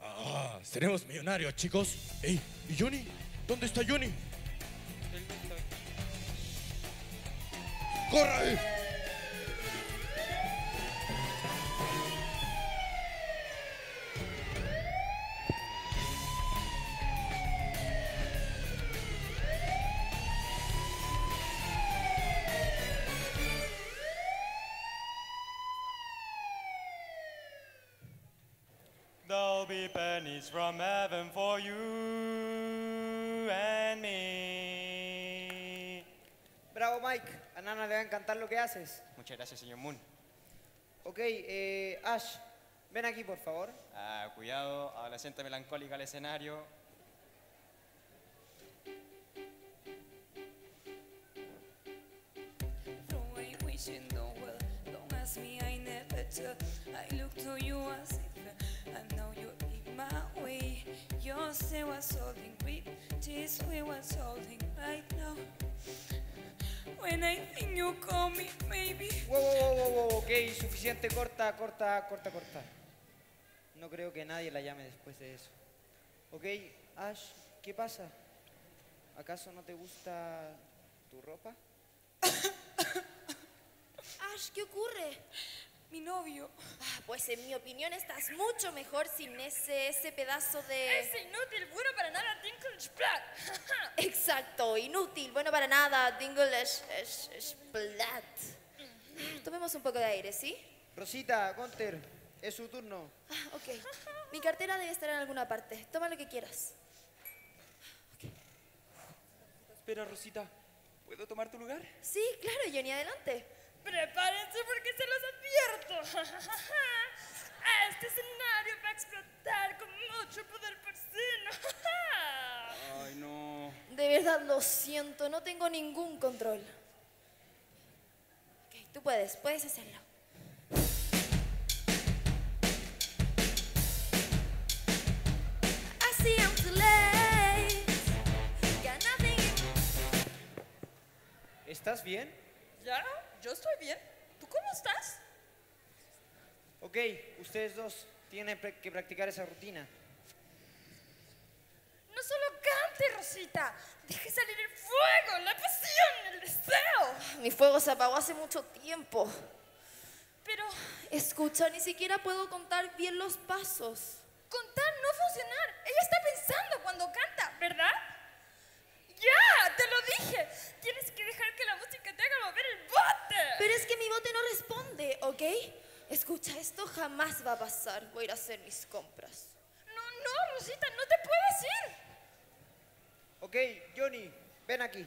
Ah, seremos millonarios, chicos. Ey, ¿y Johnny? ¿Dónde está Johnny? ¡Corra! eh! There'll be pennies from heaven for A Nana le va a encantar lo que haces. Muchas gracias, señor Moon. Ok, eh, Ash, ven aquí, por favor. Ah, cuidado, adolescente melancólica al escenario. From When I think you call me, maybe. Wow, wow, wow, wow, ok, suficiente, corta, corta, corta, corta. No creo que nadie la llame después de eso. Ok, Ash, ¿qué pasa? ¿Acaso no te gusta tu ropa? Ash, ¿qué ocurre? Mi novio. Ah, Pues en mi opinión estás mucho mejor sin ese, ese pedazo de... Es inútil, bueno para nada, Dinklage Black. Exacto, inútil, bueno para nada, Dingle Blood. Tomemos un poco de aire, ¿sí? Rosita, Gunter, es su turno. Ah, ok. Mi cartera debe estar en alguna parte. Toma lo que quieras. Espera, Rosita. ¿Puedo tomar tu lugar? Sí, claro, Johnny, adelante. Prepárense porque se los advierto. Este escenario va a explotar con mucho poder porcino. Ay, no. De verdad, lo siento, no tengo ningún control. Ok, tú puedes, puedes hacerlo. I see I'm too late. Got nothing in- ¿Estás bien? ¿Ya? yo estoy bien. ¿Tú cómo estás? Ok, ustedes dos tienen que practicar esa rutina. No solo cante, Rosita. Deje salir el fuego, la pasión, el deseo. Mi fuego se apagó hace mucho tiempo. Pero... Escucha, ni siquiera puedo contar bien los pasos. Contar no funcionar. Ella está pensando cuando canta, ¿verdad? Ya, te lo dije mover el bote. Pero es que mi bote no responde, ¿ok? Escucha, esto jamás va a pasar. Voy a ir a hacer mis compras. No, no, Rosita, no te puedes ir. Ok, Johnny, ven aquí.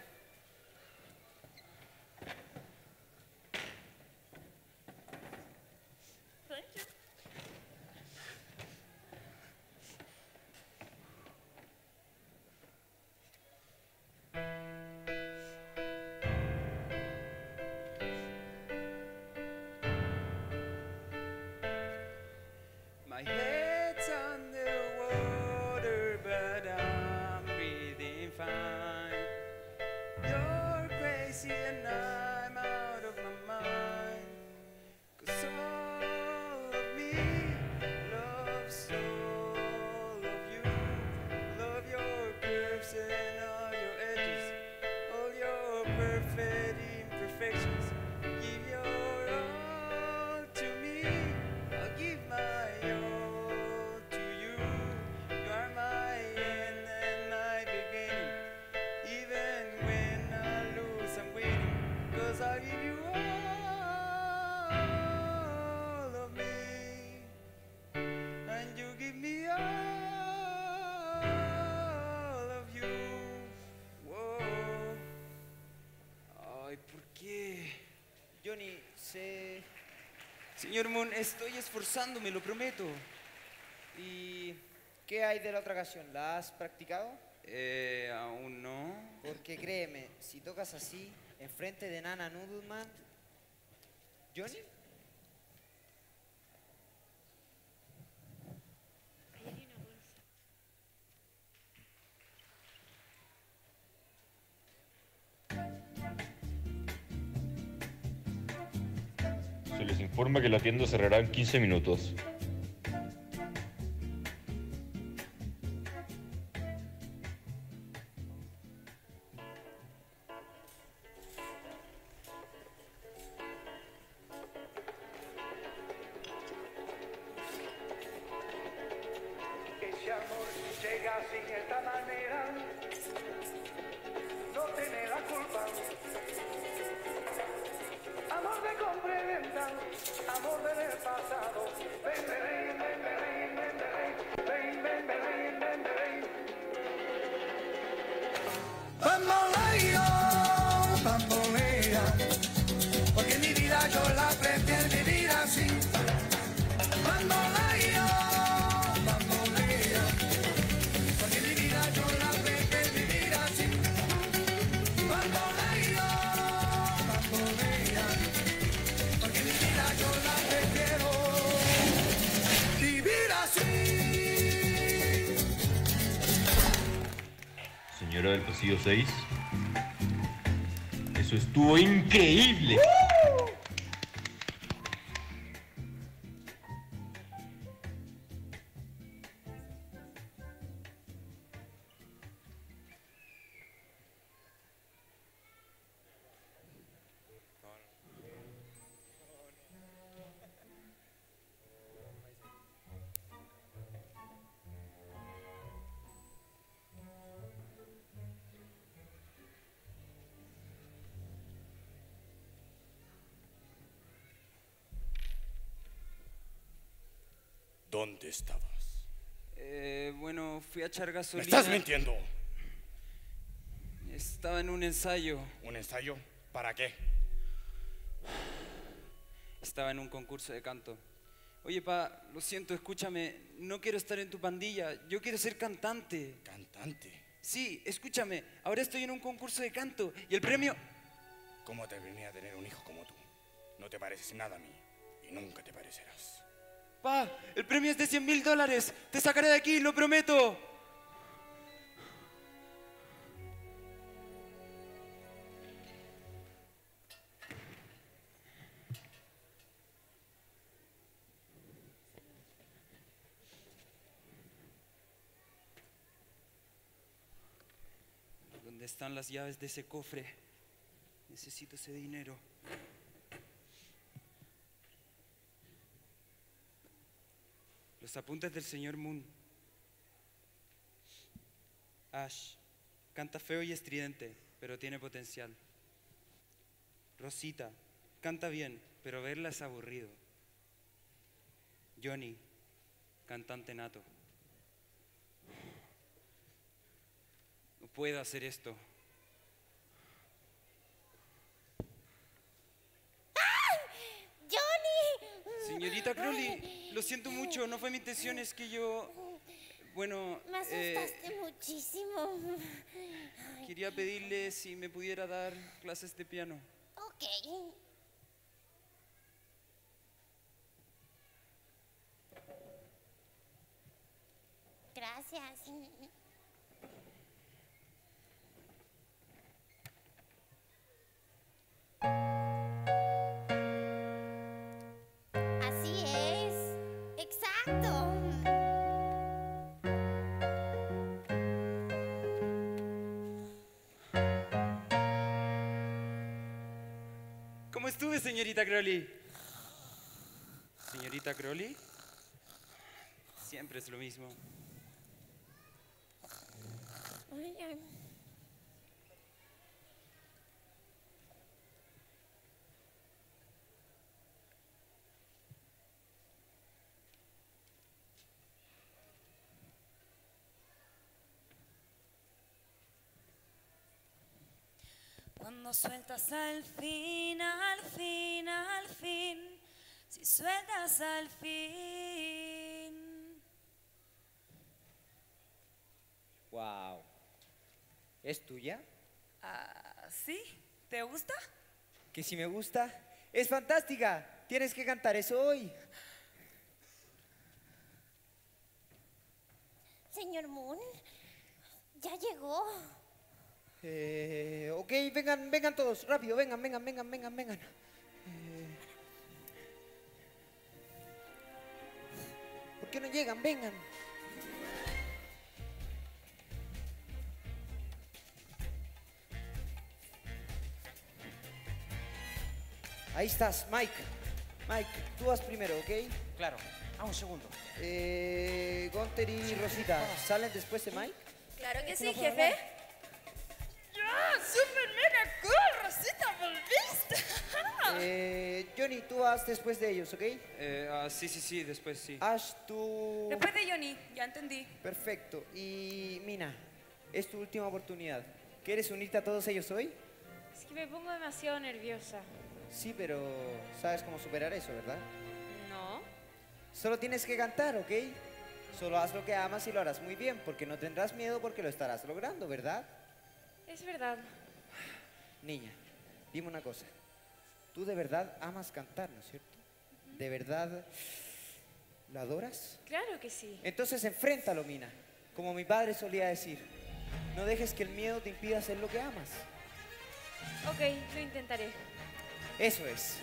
Señor Moon, estoy esforzándome, lo prometo. ¿Y qué hay de la otra canción? ¿La has practicado? Eh, aún no. Porque créeme, si tocas así, enfrente de Nana Noodleman... ¿Johnny? Les informa que la tienda cerrará en 15 minutos. Estabas? Eh, bueno, fui a echar ¿Me gasolina. estás mintiendo? Estaba en un ensayo. ¿Un ensayo? ¿Para qué? Estaba en un concurso de canto. Oye, pa, lo siento, escúchame. No quiero estar en tu pandilla. Yo quiero ser cantante. ¿Cantante? Sí, escúchame. Ahora estoy en un concurso de canto y el premio. ¿Cómo te venía a tener un hijo como tú? No te pareces nada a mí y nunca te parecerás. Pa, el premio es de 100 mil dólares. Te sacaré de aquí, lo prometo. ¿Dónde están las llaves de ese cofre? Necesito ese dinero. Los apuntes del señor Moon. Ash, canta feo y estridente, pero tiene potencial. Rosita, canta bien, pero verla es aburrido. Johnny, cantante nato. No puedo hacer esto. ¡Johnny! Señorita Crowley, lo siento mucho, no fue mi intención, es que yo... Bueno, Me eh, asustaste muchísimo. quería pedirle si me pudiera dar clases de piano. Ok. Gracias. Señorita Crowley? Señorita Crowley, siempre es lo mismo ay. Cuando sueltas al fin, al fin, al fin, si sueltas al fin. Wow. ¿Es tuya? Ah, ¿sí? ¿Te gusta? Que si me gusta. Es fantástica. Tienes que cantar eso hoy. Señor Moon, ya llegó. Eh, ok, vengan, vengan todos, rápido, vengan, vengan, vengan, vengan, vengan. Eh, ¿Por qué no llegan? Vengan. Ahí estás, Mike. Mike, tú vas primero, ¿ok? Claro. Ah, un segundo. Eh, Gunter y Rosita, ¿salen después de Mike? Claro que sí, jefe. ¡Ya! ¡Súper mega cool! ¡Rosita, volviste! Eh, Johnny, tú vas después de ellos, ¿ok? Eh, ah, sí, sí, sí, después sí. Ash, tú... Después de Johnny, ya entendí. Perfecto. Y Mina, es tu última oportunidad. ¿Quieres unirte a todos ellos hoy? Es que me pongo demasiado nerviosa. Sí, pero sabes cómo superar eso, ¿verdad? No. Solo tienes que cantar, ¿ok? Solo haz lo que amas y lo harás muy bien, porque no tendrás miedo porque lo estarás logrando, ¿verdad? Es verdad. Niña, dime una cosa. Tú de verdad amas cantar, ¿no es cierto? ¿De verdad lo adoras? Claro que sí. Entonces enfréntalo, Mina. Como mi padre solía decir, no dejes que el miedo te impida hacer lo que amas. Ok, lo intentaré. Eso es.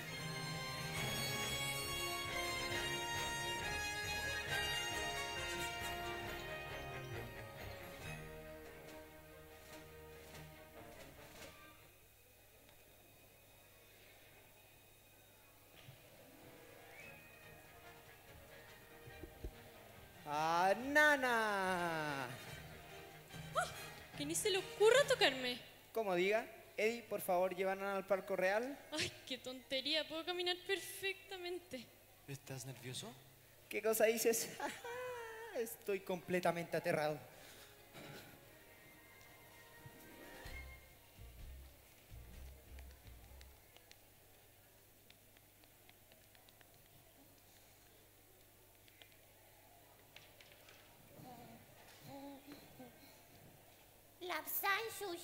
¡Ah, Nana! Que ni se le ocurra tocarme. Como diga, Eddie, por favor, llévanos al Parco Real. Ay, qué tontería. Puedo caminar perfectamente. ¿Estás nervioso? ¿Qué cosa dices? Estoy completamente aterrado.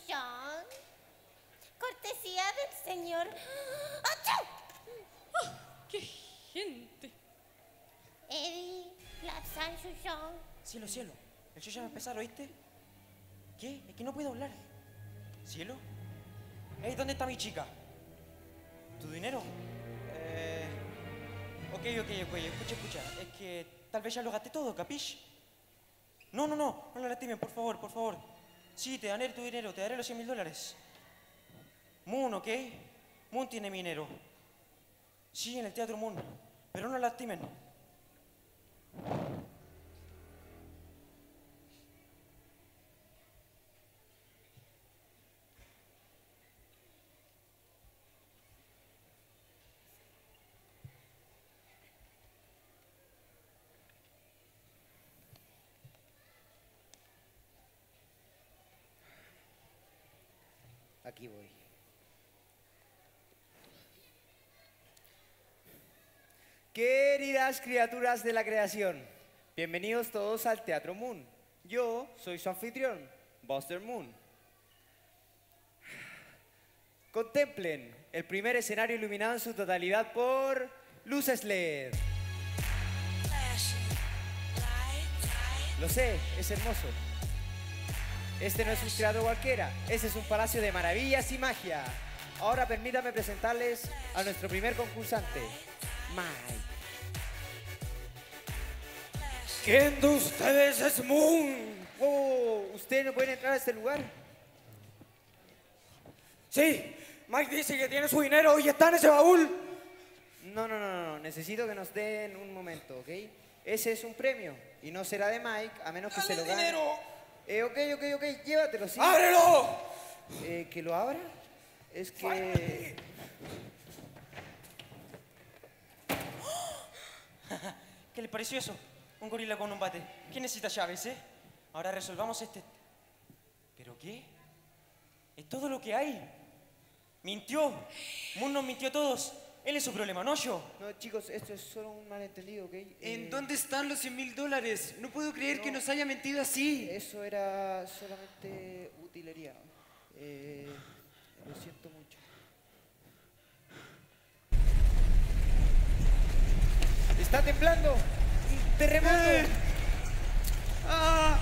Shushan. Cortesía del señor. ¡Achú! ¡Qué gente! Eddie, Lapsan Shushan. Cielo, cielo. El show ya va a empezar, ¿oíste? ¿Qué? Es que no puedo hablar. ¿Cielo? Ey, ¿dónde está mi chica? ¿Tu dinero? Eh... Ok, ok, ok. Escucha, escucha. Es que tal vez ya lo gasté todo, ¿capish? No, no, no. No la lastimen, por favor, por favor. Sí, te daré tu dinero. Te daré los 100 mil dólares. Moon, ¿ok? Moon tiene mi dinero. Sí, en el Teatro Moon. Pero no la lastimen. Aquí voy. Queridas criaturas de la creación, bienvenidos todos al Teatro Moon. Yo soy su anfitrión, Buster Moon. Contemplen el primer escenario iluminado en su totalidad por luces LED. Lo sé, es hermoso. Este no es un teatro cualquiera, este es un palacio de maravillas y magia. Ahora permítame presentarles a nuestro primer concursante, Mike. ¿Quién de ustedes es Moon? Oh, ¿usted no puede entrar a este lugar? Sí, Mike dice que tiene su dinero y está en ese baúl. No, no, no, no, no, necesito que nos den un momento, ¿ok? Ese es un premio y no será de Mike a menos que se lo gane. dinero! Eh, ok, ok, ok, llévatelo, sí. ¡Ábrelo! Eh, ¿Que lo abra? Es que... ¿Qué le pareció eso? Un gorila con un bate. ¿Quién necesita llaves, eh? Ahora resolvamos este... ¿Pero qué? Es todo lo que hay. Mintió. Moon nos mintió a todos. Él es su problema, no yo. No, chicos, esto es solo un malentendido, ¿ok? ¿En Eh, dónde están los 100 mil dólares? No puedo creer que nos haya mentido así. Eso era solamente utilería. Eh, lo siento mucho. ¡Está temblando! ¡Un ¡Terremoto! ¡Ah!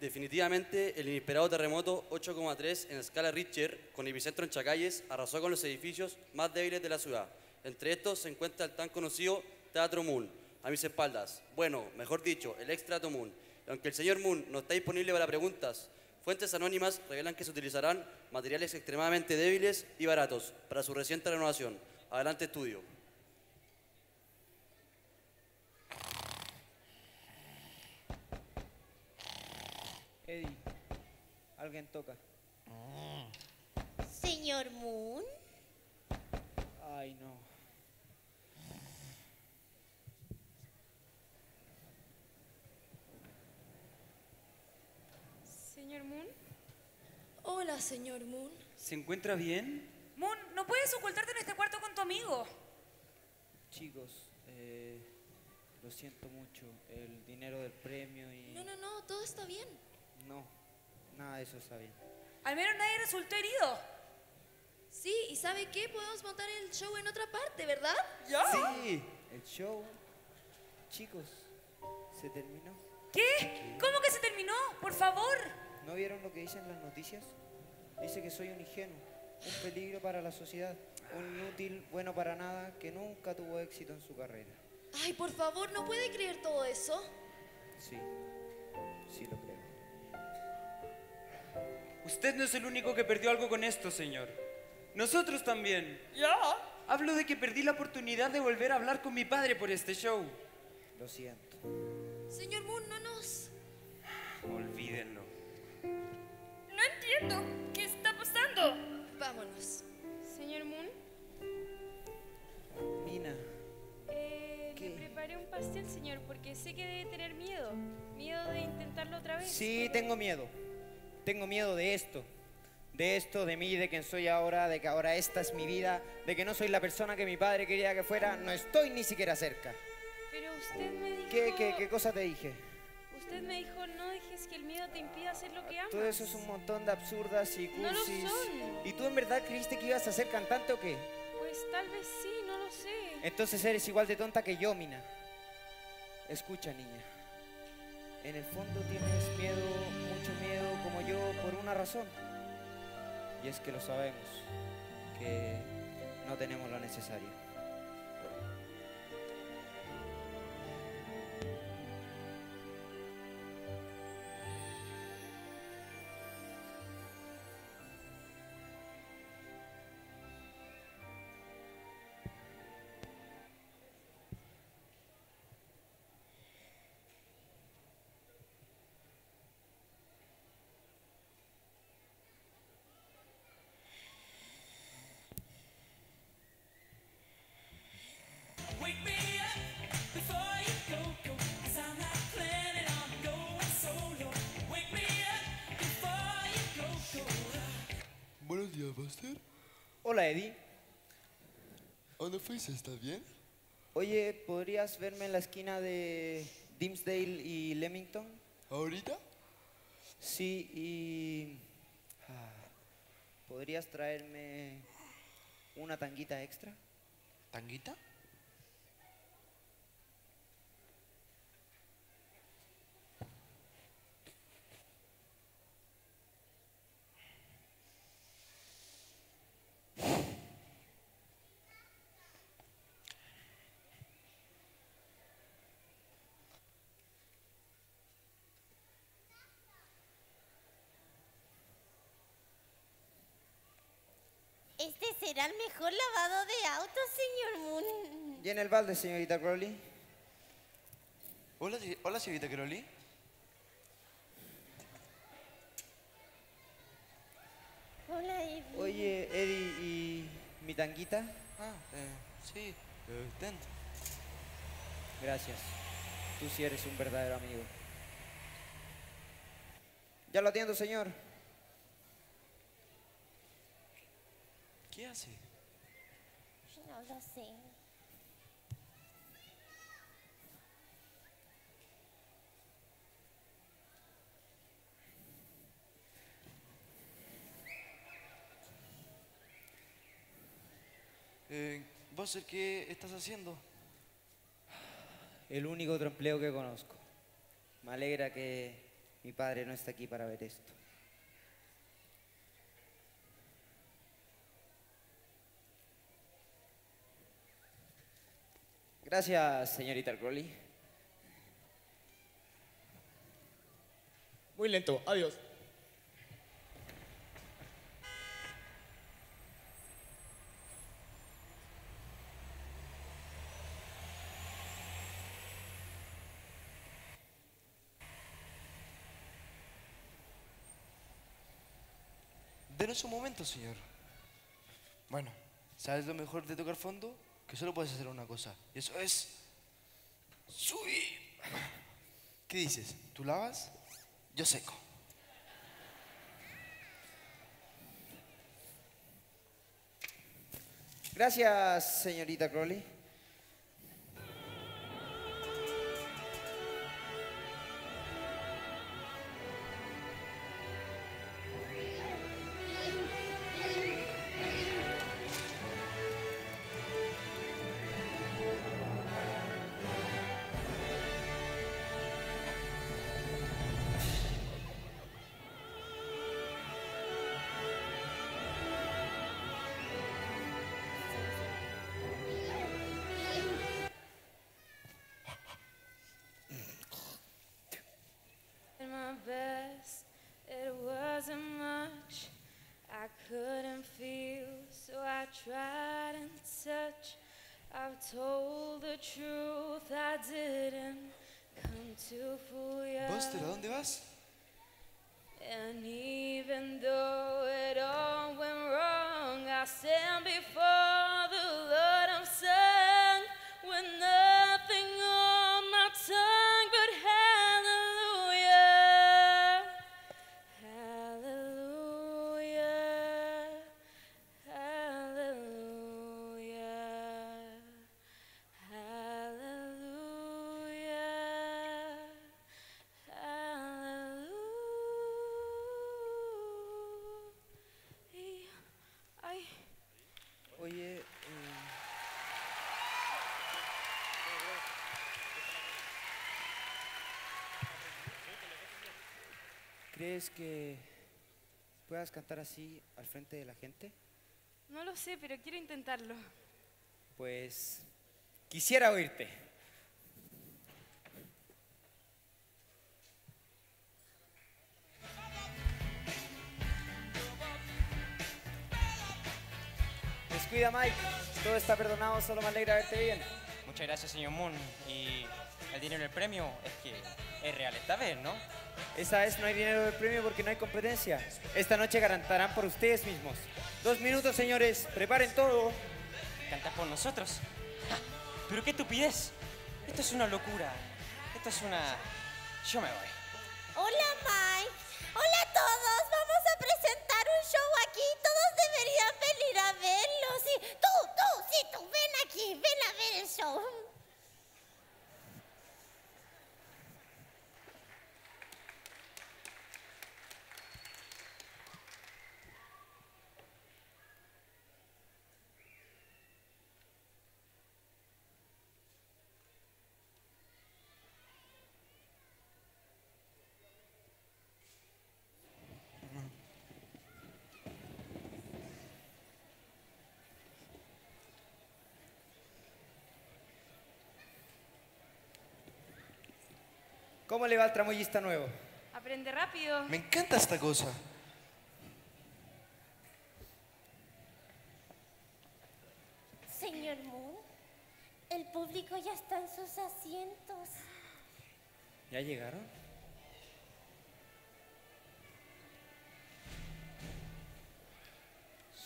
Definitivamente el inesperado terremoto 8,3 en escala Richter, con epicentro en Chacalles, arrasó con los edificios más débiles de la ciudad. Entre estos se encuentra el tan conocido Teatro Moon, a mis espaldas. Bueno, mejor dicho, el ex Teatro Moon. Aunque el señor Moon no está disponible para preguntas, fuentes anónimas revelan que se utilizarán materiales extremadamente débiles y baratos para su reciente renovación. Adelante, estudio. Eddie, alguien toca. Señor Moon, Ay, no. Señor Moon. Hola, señor Moon. ¿Se encuentra bien? Moon, no puedes ocultarte en este cuarto con tu amigo. Chicos, eh, lo siento mucho. El dinero del premio y... No, no, no, todo está bien. No, nada de eso está bien. Al menos nadie resultó herido. Sí, ¿y sabe qué? Podemos montar el show en otra parte, ¿verdad? Sí, el show. Chicos, se terminó. ¿Qué? ¿Cómo que se terminó? Por favor. ¿No vieron lo que dicen las noticias? Dice que soy un ingenuo, un peligro para la sociedad, un inútil, bueno para nada, que nunca tuvo éxito en su carrera. Ay, por favor, ¿no puede creer todo eso? Sí, sí lo creo. Usted no es el único que perdió algo con esto, señor. Nosotros también. ¿Ya? Hablo de que perdí la oportunidad de volver a hablar con mi padre por este show. Lo siento. Señor Moon, no nos... Olvídenlo. No entiendo. ¿Qué está pasando? Vámonos. Señor Moon, Mina, eh, le preparé un pastel, señor, porque sé que debe tener miedo. Miedo de intentarlo otra vez. sí, tengo miedo. Tengo miedo de esto. De esto, de mí, de quién soy ahora, de que ahora esta es mi vida, de que no soy la persona que mi padre quería que fuera. No estoy ni siquiera cerca. Pero usted me dijo... ¿Qué, qué, qué cosa te dije? Usted me dijo, no dejes que el miedo te impida hacer lo que amas. Todo eso es un montón de absurdas y No lo cursis. son. ¿Y tú en verdad creíste que ibas a ser cantante o qué? Pues tal vez sí, no lo sé. Entonces eres igual de tonta que yo, Mina. Escucha, niña. En el fondo tienes miedo, mucho miedo, como yo, por una razón. Y es que lo sabemos, que no tenemos lo necesario. Eddie. ¿A dónde fuiste? ¿Estás bien? Oye, ¿podrías verme en la esquina de Dimsdale y Leamington? ¿Ahorita? Sí, y... ah, ¿Podrías traerme una tanguita extra? ¿Tanguita? Este será el mejor lavado de autos, señor Moon. Llena el balde, señorita Crowley. Hola, hola señorita Crowley. Hola, Eddie. Oye, Eddie, ¿y mi tanguita? Ah, eh, sí, eh, ten. Gracias. Tú sí eres un verdadero amigo. Ya lo atiendo, señor. ¿Qué hace? No lo sé. Eh, Buster, ¿qué estás haciendo? El único otro empleo que conozco. Me alegra que Mi padre no está aquí para ver esto. Gracias, señorita Crowley. Muy lento, adiós. Denos un momento, señor. Bueno, ¿sabes lo mejor de tocar fondo? Que solo puedes hacer una cosa. Y eso es... Subir. ¿Qué dices? ¿Tú lavas? Yo seco. Gracias, señorita Crowley. Buster, ¿a dónde vas? ¿Crees que puedas cantar así al frente de la gente? No lo sé, pero quiero intentarlo. Pues quisiera oírte. Descuida, Mike. Todo está perdonado, solo me alegra verte bien. Muchas gracias, señor Moon. Y el dinero del premio es que es real esta vez, ¿no? Esta vez no hay dinero del premio porque no hay competencia. Esta noche garantarán por ustedes mismos. Dos minutos, señores. Preparen todo. ¿Cantar por nosotros? ¿Pero qué estupidez? Esto es una locura. Esto es una... Yo me voy. ¿Cómo le va al tramoyista nuevo? Aprende rápido. Me encanta esta cosa. Señor Moon, el público ya está en sus asientos. ¿Ya llegaron?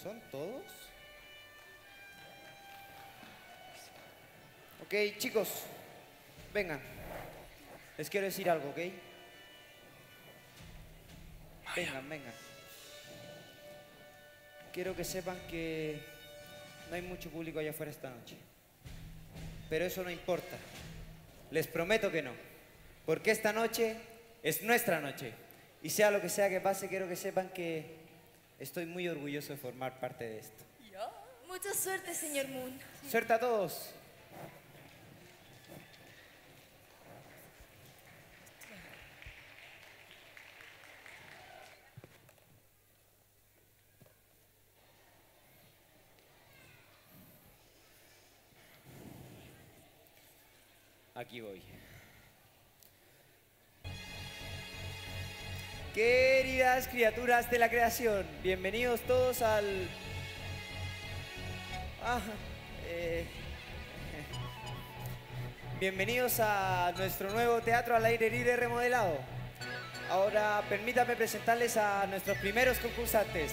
¿Son todos? Ok, chicos, vengan. Les quiero decir algo, ¿ok? Vengan, vengan. Quiero que sepan que no hay mucho público allá afuera esta noche. Pero eso no importa. Les prometo que no. Porque esta noche es nuestra noche. Y sea lo que sea que pase, quiero que sepan que estoy muy orgulloso de formar parte de esto. Mucha suerte, señor Moon. Suerte a todos. Aquí voy. Queridas criaturas de la creación, bienvenidos todos al... Ah, eh, Bienvenidos a nuestro nuevo teatro al aire libre remodelado. Ahora permítame presentarles a nuestros primeros concursantes,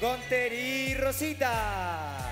Gonter y Rosita.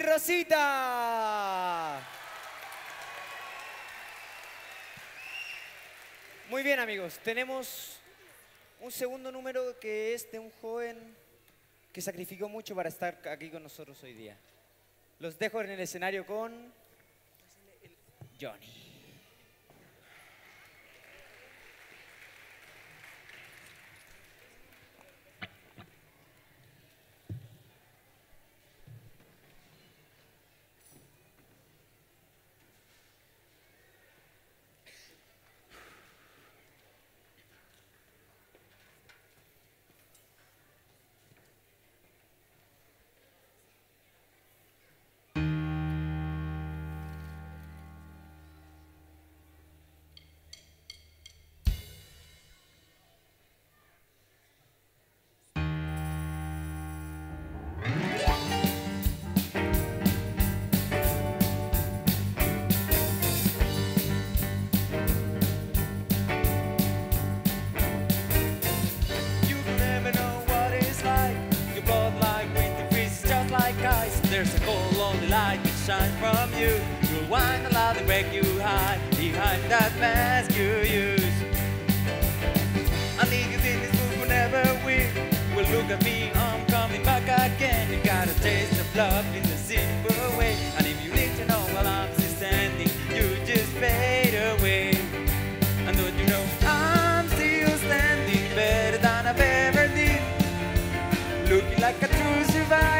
Rosita. Muy bien amigos, tenemos un segundo número que es de un joven que sacrificó mucho para estar aquí con nosotros hoy día. Los dejo en el escenario con Johnny. There's a cold, lonely light that shines from you. You'll whine a lot and break you hide behind that mask you use. I need you in this mood whenever we will look at me. I'm coming back again. You got a taste of love in the simple way. And if you need to know while I'm still standing, you just fade away. And don't you know I'm still standing better than I've ever did. Looking like a true survivor.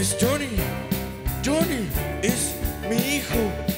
Es Johnny. Johnny. Es mi hijo.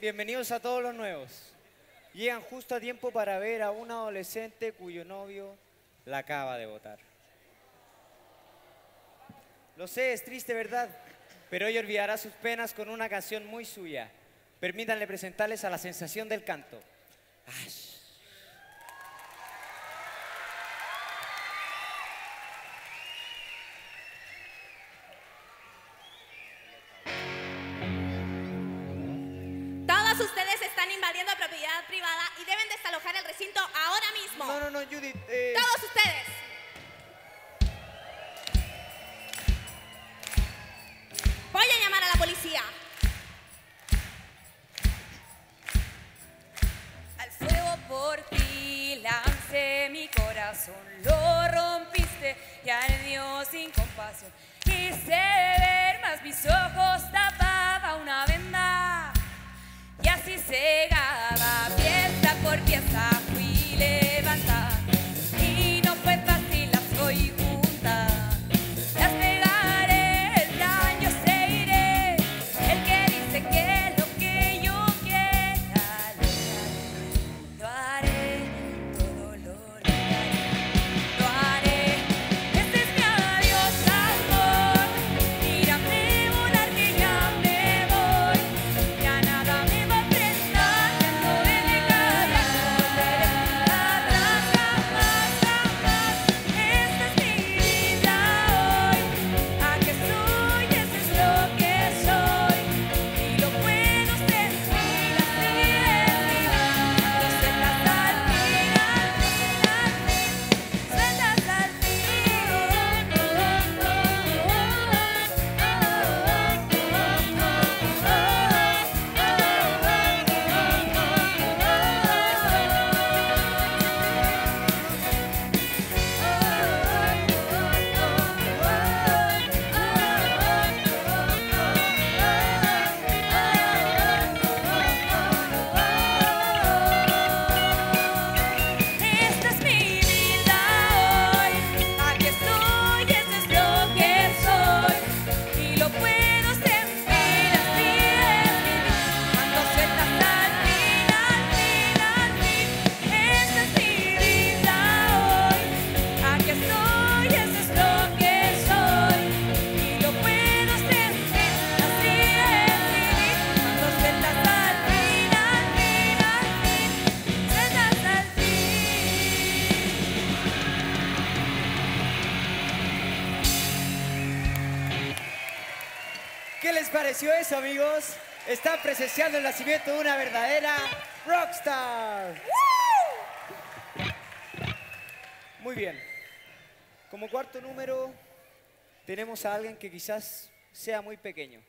Bienvenidos a todos los nuevos. Llegan justo a tiempo para ver a un adolescente cuyo novio la acaba de votar. Lo sé, es triste, ¿verdad? Pero hoy olvidará sus penas con una canción muy suya. Permítanle presentarles a la sensación del canto. No, Judith. eh, Todos ustedes. Voy a llamar a la policía. Al fuego por ti lancé mi corazón, lo rompiste y ardió sin compasión. Quise ver, mas mis ojos tapaba una venda eso, amigos? Están presenciando el nacimiento de una verdadera rockstar. Muy bien. Como cuarto número tenemos a alguien que quizás sea muy pequeño,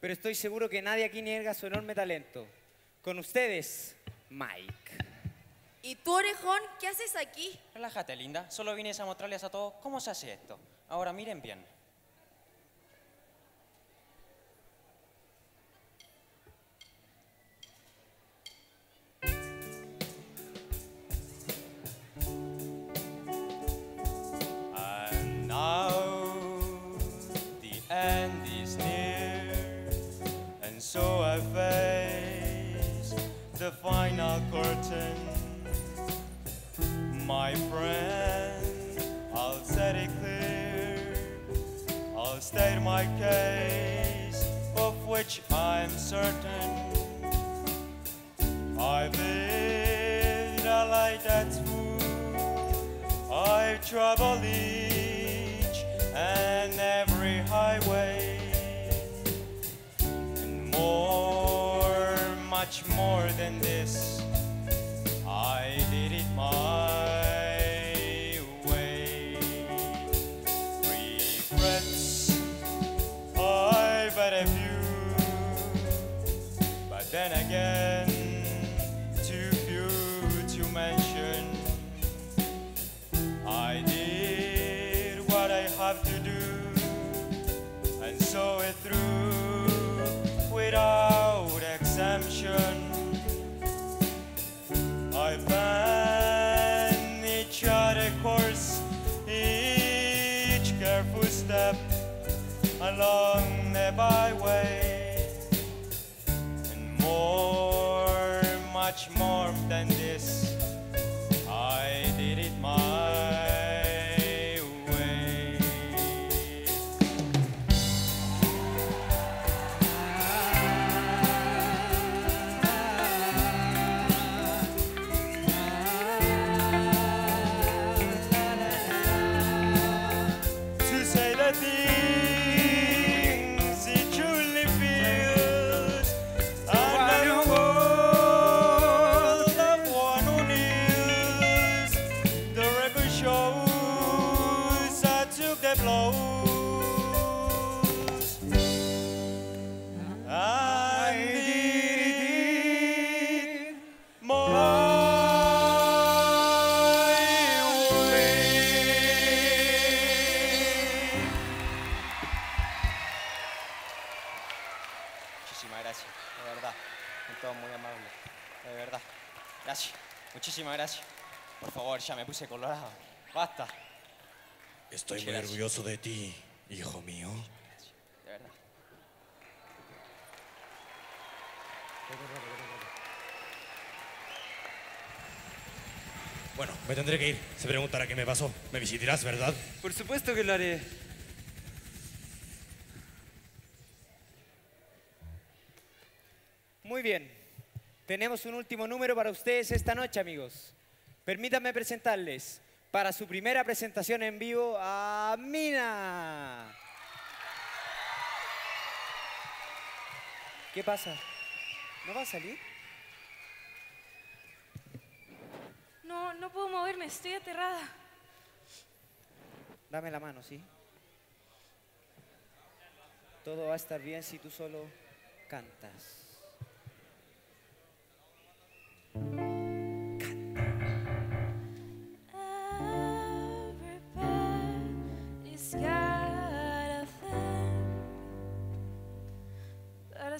pero estoy seguro que nadie aquí niega su enorme talento. Con ustedes, Mike. ¿Y tú, orejón, qué haces aquí? Relájate, linda. Solo vine a mostrarles a todos cómo se hace esto. Ahora miren bien. Now the end is near, and so I face the final curtain. My friend, I'll set it clear, I'll state my case, of which I'm certain. I've lived a life that's full, I've traveled and every highway. And more, much more than this, I did it my way. Regrets, I've had a Favor, ya me puse colorado. Basta, Estoy muy orgulloso de ti, hijo mío. de verdad. Bueno, me tendré que ir. Se preguntará qué me pasó. Me visitarás, ¿verdad? Por supuesto que lo haré. Muy bien. Tenemos un último número para ustedes esta noche, amigos. Permítanme presentarles para su primera presentación en vivo a Mina. ¿Qué pasa? ¿No va a salir? No, no puedo moverme, estoy aterrada. Dame la mano, ¿sí? Todo va a estar bien si tú solo cantas.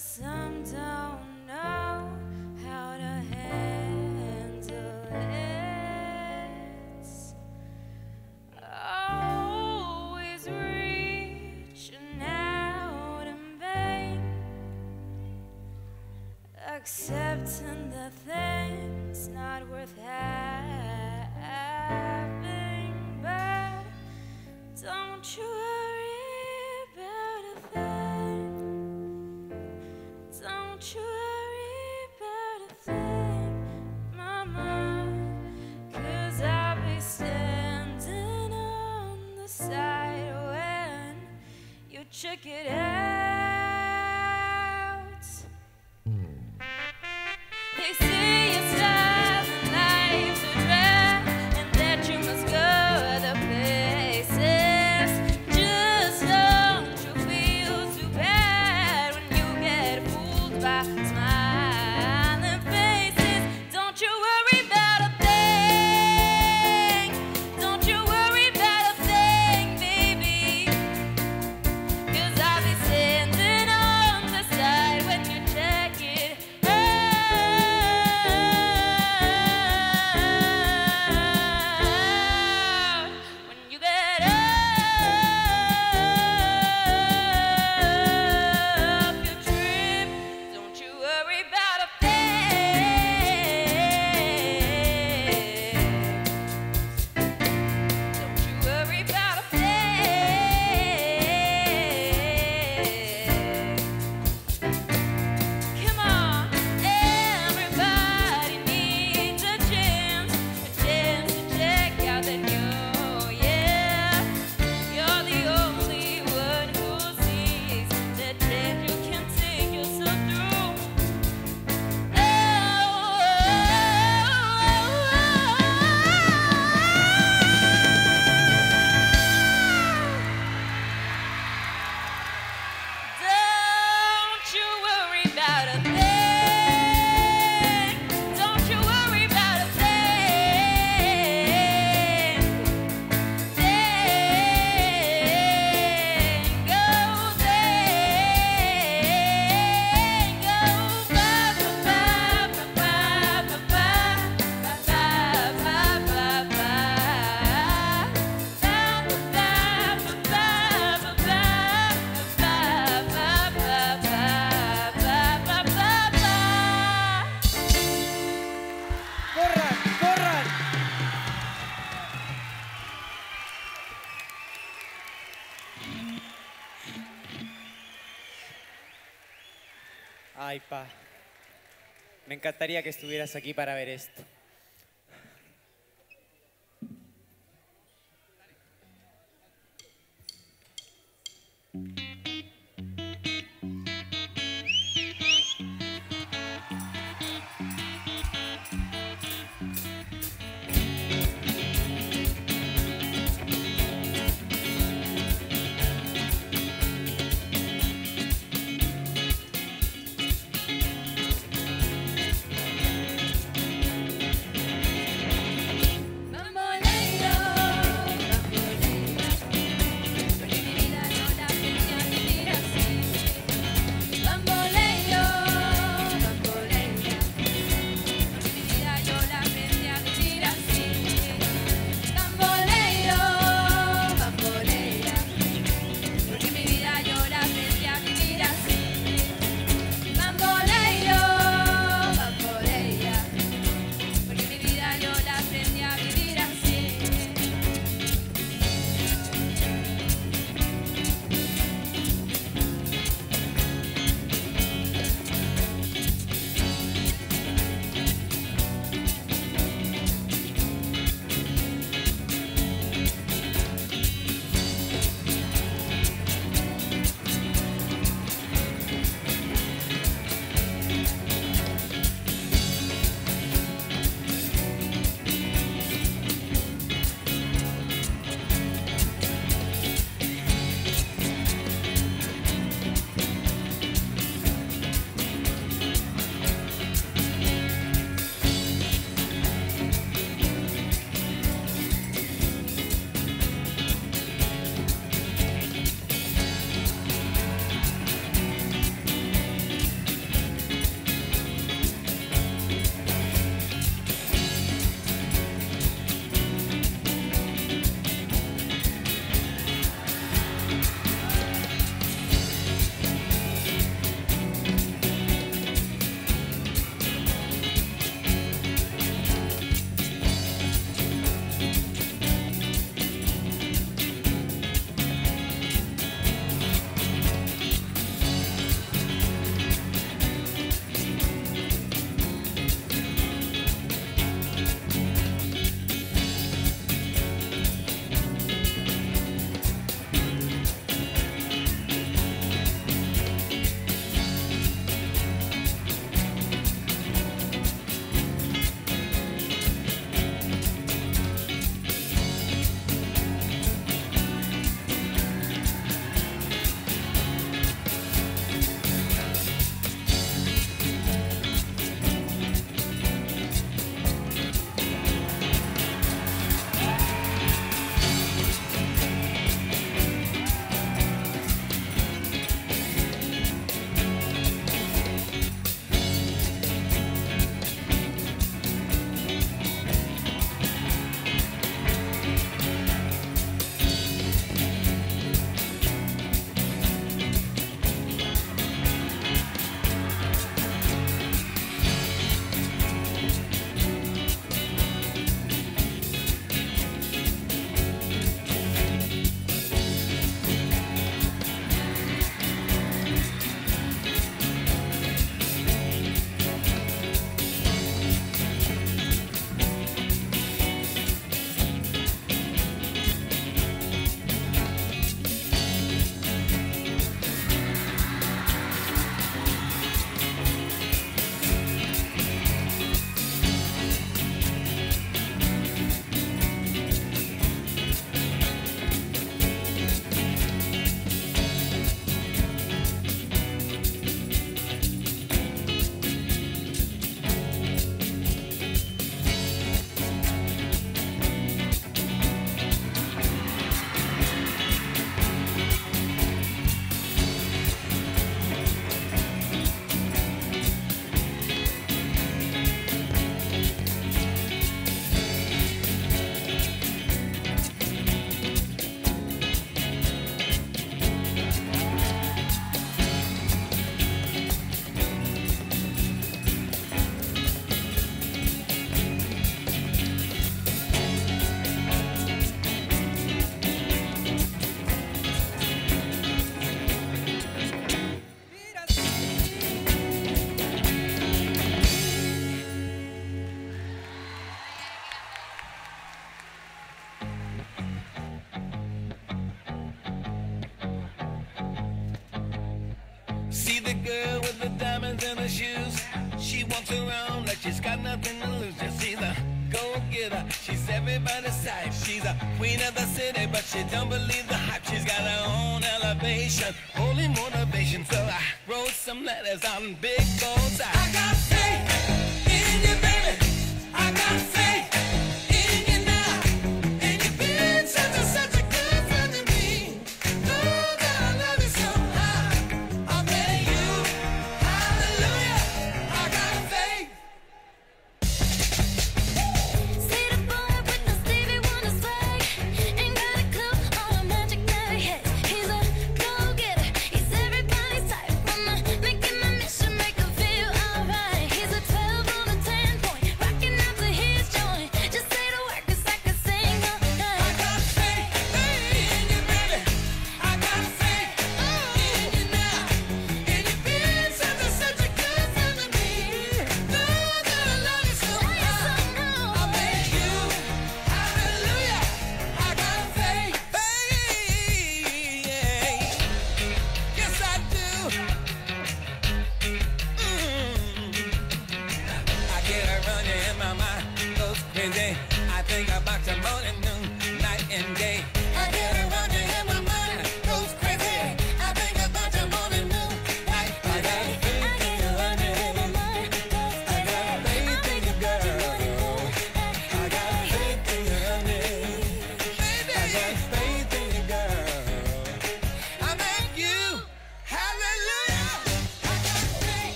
But Receba. Me encantaría que estuvieras aquí para ver esto.